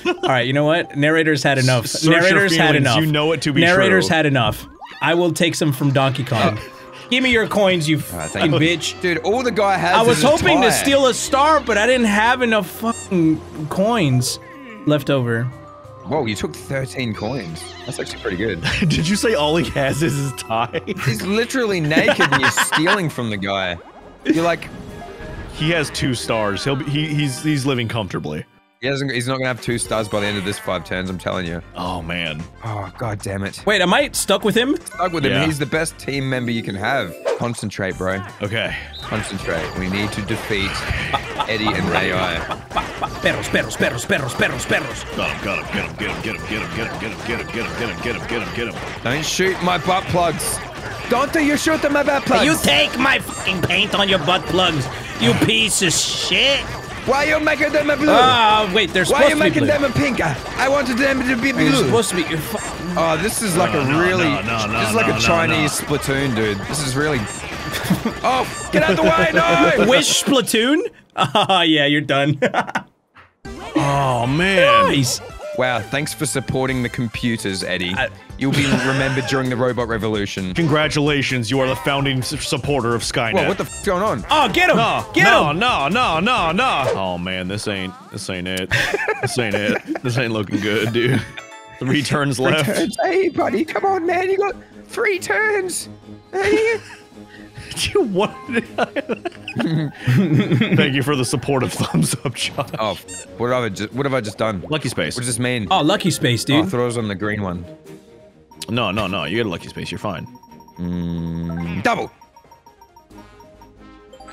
All right, you know what? Narrators had enough.
search your
Narrators had enough.
You know it to be
Narrators
true.
had enough. I will take some from Donkey Kong. Uh, Give me your coins, you
Alright,
fucking
thank
bitch.
Dude, all the guy has
I was
his
hoping to steal a star, but I didn't have enough fucking coins left over.
Whoa, you took 13 coins. That's actually pretty good.
Did you say all he has is his tie?
He's literally naked and you're stealing from the guy. You're like,
he has two stars. He'll be. He, he's he's living comfortably.
He hasn't, he's not gonna have two stars by the end of this five turns, I'm telling you.
Oh man.
Oh, god damn it.
Wait, am I stuck with him?
Stuck with him. He's the best team member you can have. Concentrate, bro.
Okay.
Concentrate. We need to defeat Eddie and AI.
Perros, perros, perros, perros, perros, perros.
Got him. Got him. Get him. Get him. Get him. Get him. Get him. Get him. Get him. Get him. Get him. Get him. Get him.
Don't shoot my butt plugs. Don't you shoot at my butt plugs.
You take my fucking paint on your butt plugs, you piece of shit.
Why are you making them a blue?
Ah, wait, they're
Why
supposed
you
to be
making
blue.
them a pink? I, I wanted them to be
They're
blue.
supposed to be. you're
Oh, this is like a
no,
really.
no, no, no,
this is like
no,
a
no,
Chinese Splatoon, dude. This is really. oh, get out the way! No!
Wish Splatoon? Ah, yeah, you're done.
Oh man.
nice.
Wow, thanks for supporting the computers, Eddie.
I-
You'll be remembered during the robot revolution.
Congratulations, you are the founding s- supporter of Skynet.
Whoa, what the f going on?
Oh, get him!
No,
get
no,
him!
no, no, no, no. Oh man, this ain't this ain't it. this ain't it. This ain't looking good, dude. Three turns left.
Turns. Hey, buddy, come on, man. You got three turns. Hey.
You wanted Thank you for the supportive thumbs up, Josh.
oh, what have I just? What have I just done?
Lucky space.
does this mean?
Oh, lucky space,
Oh,
dude.
thought I was on the green one.
No, no, no. You get a lucky space. You're fine.
Mm, double.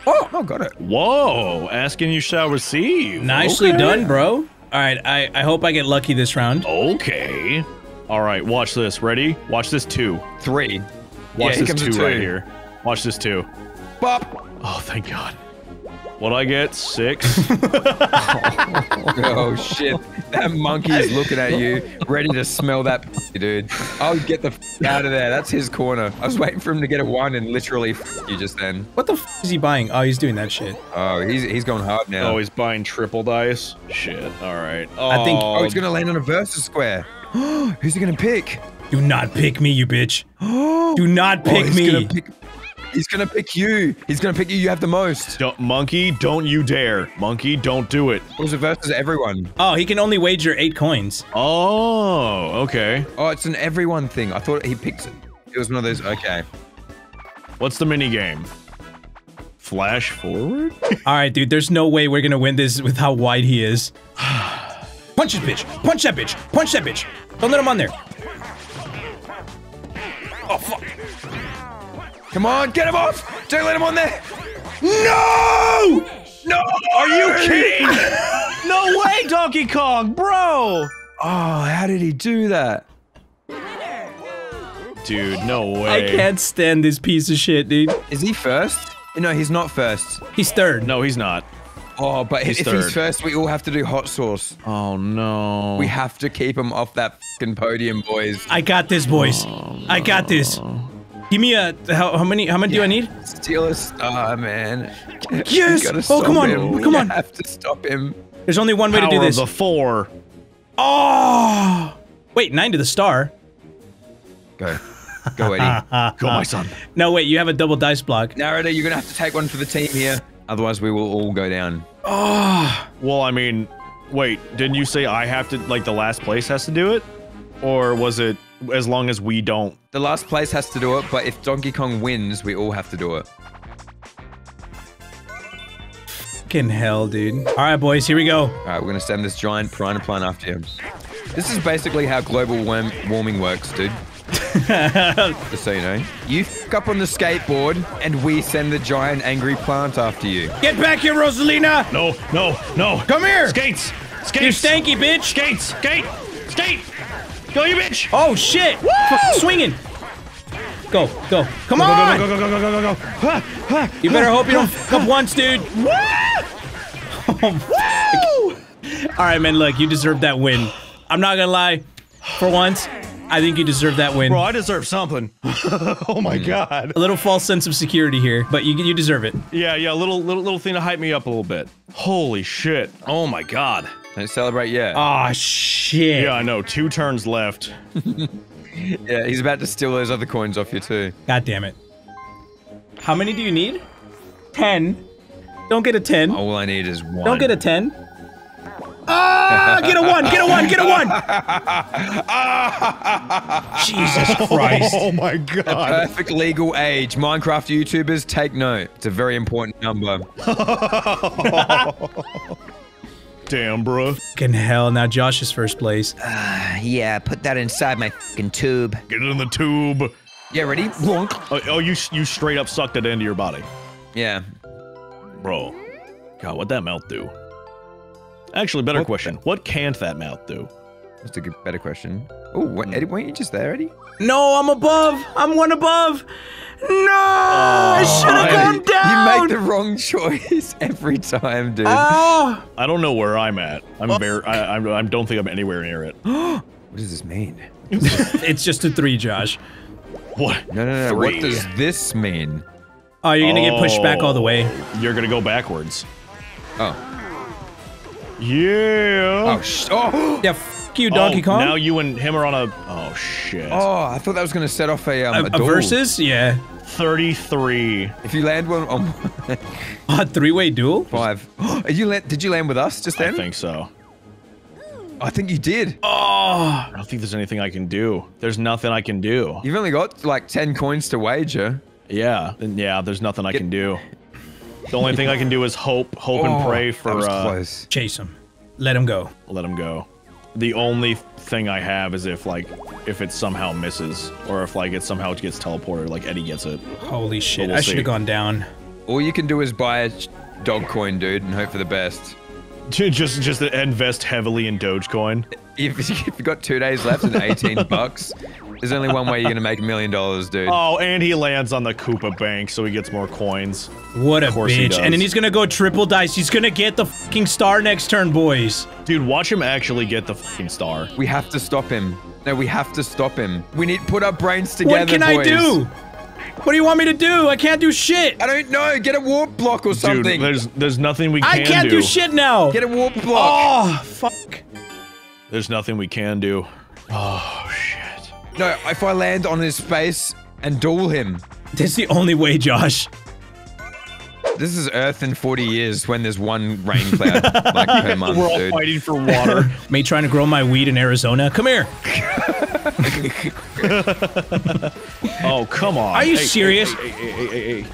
Oh, oh, got it.
Whoa! Asking you shall receive.
Nicely
Okay.
done, bro. All right, I, I hope I get lucky this round.
Okay. All right. Watch this. Ready? Watch this two.
Three.
Watch
yeah,
this two,
two
right here. Watch this too.
Bop.
Oh, thank God. What I get? Six.
Oh shit! That monkey's looking at you, ready to smell that, dude. I'll get the f- out of there. That's his corner. I was waiting for him to get a one and literally f- you just then.
What the f is he buying? Oh, he's doing that shit.
Oh, he's he's going hard now.
oh, he's buying triple dice. Shit. All right. Oh,
I think-
oh, oh, he's gonna land on a versus square. Who's he gonna pick?
Do not pick me, you bitch. Do not
Oh,
pick
he's
me.
Gonna pick, he's gonna pick you. He's gonna pick you. You have the most.
Don't, monkey, don't you dare. Monkey, don't do it.
It was a versus everyone.
Oh, he can only wager eight coins.
Oh, okay.
Oh, it's an everyone thing. I thought he picked it. It was one of those. Okay.
What's the mini game? Flash forward?
All right, dude. There's no way we're gonna win this with how wide he is. Punch this bitch. Punch that bitch. Punch that bitch. Don't let him on there. Oh fuck.
Come on, get him off! Don't let him on there.
No!
No!
Are you kidding? no way, Donkey Kong, bro!
Oh, how did he do that?
Dude, no way.
I can't stand this piece of shit, dude.
Is he first? No, he's not first.
He's third.
No, he's not.
Oh, but
He's
if
third.
he's first, we all have to do hot sauce.
Oh no.
We have to keep him off that fucking podium, boys.
I got this, boys. Oh, I got this. Give me a how, how many how many do I need?
Steal a star, man.
Yes!
You
Oh, come on,
him.
come
We
on.
have to stop him.
There's only one way to do
of
this.
the four.
Oh! Wait, nine to the star.
Go. Go, Eddie.
Go, my son.
No, wait, you have a double dice block.
Narrator, you're gonna have to take one for the team here. Otherwise, we will all go down. Oh.
Well, I mean, wait, didn't you say I have to, like, the last place has to do it? Or was it as long as we don't?
The last place has to do it, but if Donkey Kong wins, we all have to do it.
Fucking hell, dude. All right, boys, here we go.
All right, we're gonna send this giant piranha plant after him. This is basically how global warm warming works, dude. Just so you know. You fuck up on the skateboard, and we send the giant angry plant after you.
Get back here, Rosalina!
No, no, no.
Come here!
Skates! Skates!
You
Skates!
stanky bitch!
Skates! Skate! Skate! Go, you bitch!
Oh shit! Fuck, swinging! Go, go. Come on!
Go, go, go, go, go, go, go. Ah, ah.
You better hope you don't fuck up once, dude. All right, man. Look, you deserve that win. I'm not gonna lie. For once, I think you deserve that win.
Bro, I deserve something. oh my god.
A little false sense of security here, but you you deserve it.
Yeah, yeah, a little little little thing to hype me up a little bit. Holy shit. Oh my god.
Don't celebrate yet.
Ah, shit.
Yeah, I know. Two turns left.
Yeah, he's about to steal those other coins off you too.
God damn it. How many do you need? Ten. Don't get a ten.
All I need is one.
Don't get a ten. Ah! Get a one! Get a one! Get a one! Jesus Christ!
Oh my god.
Perfect legal age. Minecraft YouTubers, take note. It's a very important number.
Damn, bro.
Fucking hell! Now Josh is first place.
Uh, yeah, put that inside my fucking tube.
Get it in the tube.
Yeah, ready? Blonk.
Oh, oh, you you straight up sucked it into your body.
Yeah.
Bro. God, what'd that mouth do? Actually, better question. What can't that mouth do?
That's a good, better question. Oh, what, Eddie, weren't you just there, Eddie?
No, I'm above. I'm one above. No, I should have gone down.
You make the wrong choice every time, dude.
Ah!
I don't know where I'm at. I'm very. I, I, I don't think I'm anywhere near it.
what does this mean?
it's just a three, Josh.
What?
No, no, no. What does this mean?
Oh, you're gonna get pushed back all the way.
You're gonna go backwards.
Oh.
Yeah.
Oh, sh- oh.
Yeah, fuck you, Donkey
Oh,
Kong.
Now you and him are on a. Oh shit.
Oh, I thought that was going to set off a, um,
a,
a,
a versus? Yeah.
33.
If you land one on
A three-way duel?
five. Did you land, did you land with us just then?
I think so.
I think you did.
Oh,
I don't think there's anything I can do. There's nothing I can do.
You've only got like 10 coins to wager.
Yeah. Yeah. There's nothing I can do. The only thing I can do is hope, hope and
Oh,
pray
that
for.
was
uh,
close.
chase him. Let him go.
let him go. The only thing I have is if like if it somehow misses or if like it somehow gets teleported, like Eddie gets it.
Holy shit!
we'll
I should have gone down.
All you can do is buy a Dogecoin, dude, and hope for the best.
just just invest heavily in Dogecoin.
If, if you've got two days left and 18 bucks, there's only one way you're going to make a million dollars, dude.
Oh, and he lands on the Koopa Bank, so he gets more coins.
What a
course he
bitch! And then he's gonna go triple dice. He's gonna get the fucking star next turn, boys.
Dude, watch him actually get the fucking star.
We have to stop him. No, we have to stop him. We need to put our brains together,
what can
boys.
I do? What do you want me to do? I can't do shit.
I don't know. Get a warp block or something.
Dude,
something.
there's there's nothing we can do.
I can't do. shit now.
Get a warp block.
Oh fuck!
There's nothing we can do. Oh shit.
No, if I land on his face and duel him.
This is the only way, Josh.
This is Earth in 40 years when there's one rain cloud like per month,
We're all
dude.
fighting for water.
Me trying to grow my weed in Arizona. Come here.
oh come on.
Are you
Hey, hey,
serious?
Hey, hey, hey, hey, hey.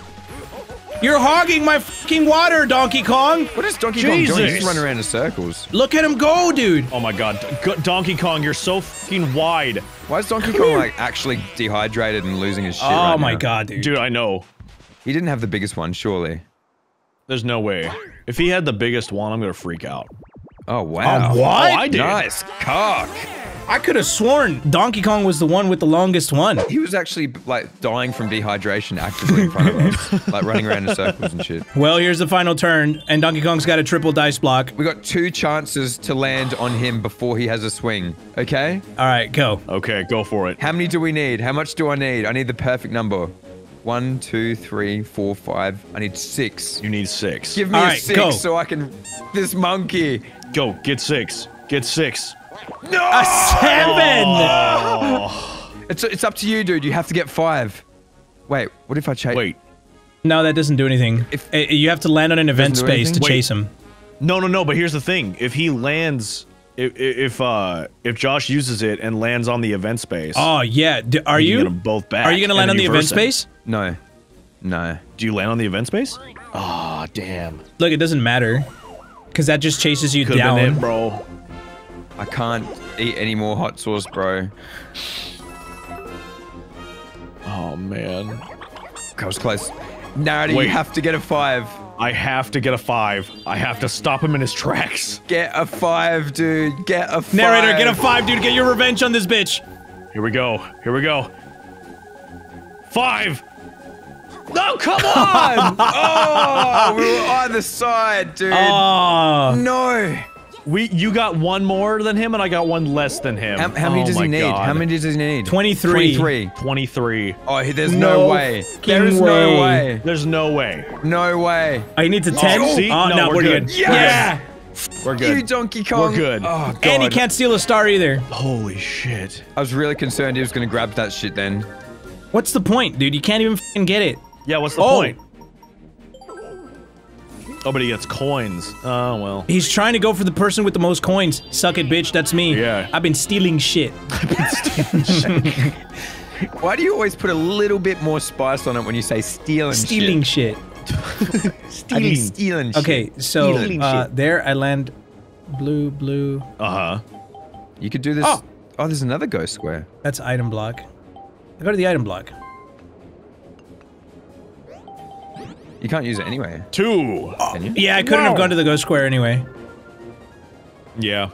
You're hogging my fucking water, Donkey Kong.
What is Donkey Kong doing? He's running around in circles.
Look at him go, dude.
Oh my god, Go- Donkey Kong, you're so fucking wide.
Why is Donkey Kong like actually dehydrated and losing his shit
Oh
right
my
now?
god, dude.
Dude, I know.
He didn't have the biggest one, surely.
There's no way. If he had the biggest one, I'm gonna freak out.
Oh wow.
Oh, what?
Oh, I did.
Nice cock.
I could have sworn Donkey Kong was the one with the longest one.
He was actually like dying from dehydration actively in front of us, like running around in circles and shit.
Well, here's the final turn, and Donkey Kong's got a triple dice block.
We got two chances to land on him before he has a swing. Okay?
All right, go.
Okay, go for it.
How many do we need? How much do I need? I need the perfect number. One, two, three, four, five. I need six.
You need six.
Give me
All
a
right,
six
go.
so I can. This monkey.
Go, get six. Get six.
No!
A seven.
It's, it's up to you, dude. You have to get five. Wait, what if I chase?
Wait.
No, that doesn't do anything.
If-
Uh, you have to land on an event space to?
Wait.
chase him.
No, no, no, but here's the thing. If he lands if if uh if Josh uses it and lands on the event space,
Oh yeah, D- are
you
you?
get them both back.
Are you gonna land on the event
verse him.
space?
No. No.
Do you land on the event space? Ah, damn.
Look, it doesn't matter, because that just chases you
Could have
down.
been it, bro.
I can't eat any more hot sauce, bro.
Oh man.
I was close. Narrator,
Wait.
you have to get a five.
I have to get a five. I have to stop him in his tracks.
Get a five, dude. Get a five.
Narrator, get a five, dude. Get your revenge on this bitch.
Here we go. Here we go. Five. No, come on!
Oh, we were either side, dude.
Oh,
no.
We, you got one more than him, and I got one less than him.
How, how many
Oh
does he need?
God.
How many does he need?
23.
23.
23.
Oh, there's no,
No
way.
fucking
There is no
way.
way.
There's no way.
No way.
Oh, I need to 10.
see?
Oh,
No,
no,
we're
we're
good.
good.
Yes!
Yeah.
We're good. You.
Donkey Kong.
We're good.
Oh, God.
And he can't steal a star either.
Holy shit.
I was really concerned he was going to grab that shit then.
What's the point, dude? You can't even get it.
Yeah, what's the
Oh.
point? Oh, but he gets coins. Oh, well.
He's trying to go for the person with the most coins. Suck it, bitch. That's me.
Yeah.
I've been stealing shit.
Why do you always put a little bit more spice on it when you say stealing
stealing
shit?
shit.
I mean, stealing shit.
Okay, so
Stealing
uh,
shit.
there I land blue, blue.
Uh-huh.
You could do this.
Oh.
Oh, there's another ghost square.
That's item block. I go to the item block.
You can't use it anyway.
Two.
Can you?
Yeah, I couldn't have gone to the ghost square anyway.
Yeah.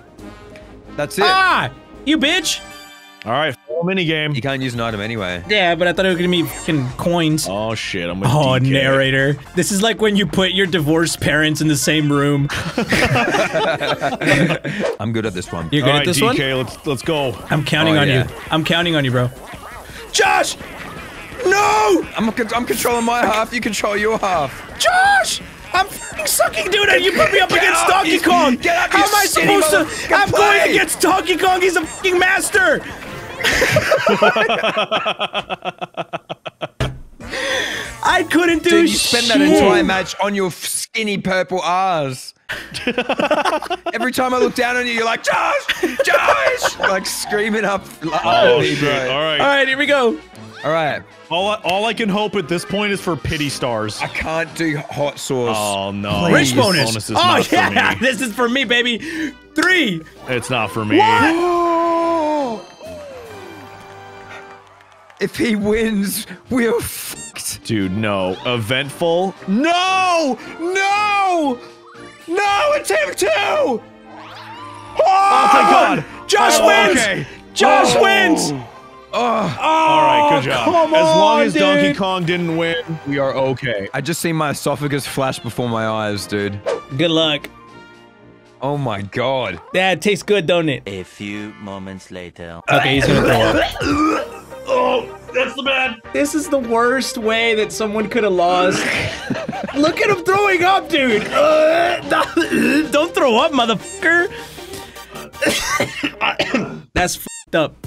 That's it.
Ah! You bitch!
All right, full mini game.
You can't use an item anyway.
Yeah, but I thought it was gonna be fucking coins.
Oh shit, I'm with
Oh,
DK.
narrator. This is like when you put your divorced parents in the same room.
I'm good at this one.
You're good
All
at
right,
this
DK,
one?
let's let's go.
I'm counting
Oh,
on
yeah.
you. I'm counting on you, bro. Josh! No!
I'm, I'm controlling my half. You control your half.
Josh! I'm fucking sucking, dude, and you put me up
Get
against
up,
Donkey Kong!
get up,
How am I supposed to? I'm
play!
going against Donkey Kong, he's a fucking master! I couldn't do
Dude, you
shit.
spend that entire match on your skinny purple R's. Every time I look down on you, you're like, Josh! Josh! like screaming up.
Oh
loudly,
shit.
bro.
All right.
All right, here we go.
All right.
All I, all I can hope at this point is for pity stars.
I can't do hot sauce.
Oh no.
Rich
This
bonus.
is
oh
not for
yeah,
me.
this is for me, baby. Three.
It's not for me.
If he wins, we're fucked.
Dude, no. Eventful? No! No! No, it's him too! Oh, thank oh, God!
Josh
Oh,
wins.
okay.
Josh
Oh.
wins.
All right, good job.
come
as long
on,
as Donkey. Kong didn't win, we are okay.
I just see my esophagus flash before my eyes, dude.
Good luck.
Oh my god.
Yeah, it tastes good, don't it?
A few moments later.
Okay, he's gonna throw up.
Oh, that's the bad.
This is the worst way that someone could have lost. Look at him throwing up, dude. Uh, don't throw up, motherfucker. That's fucked up.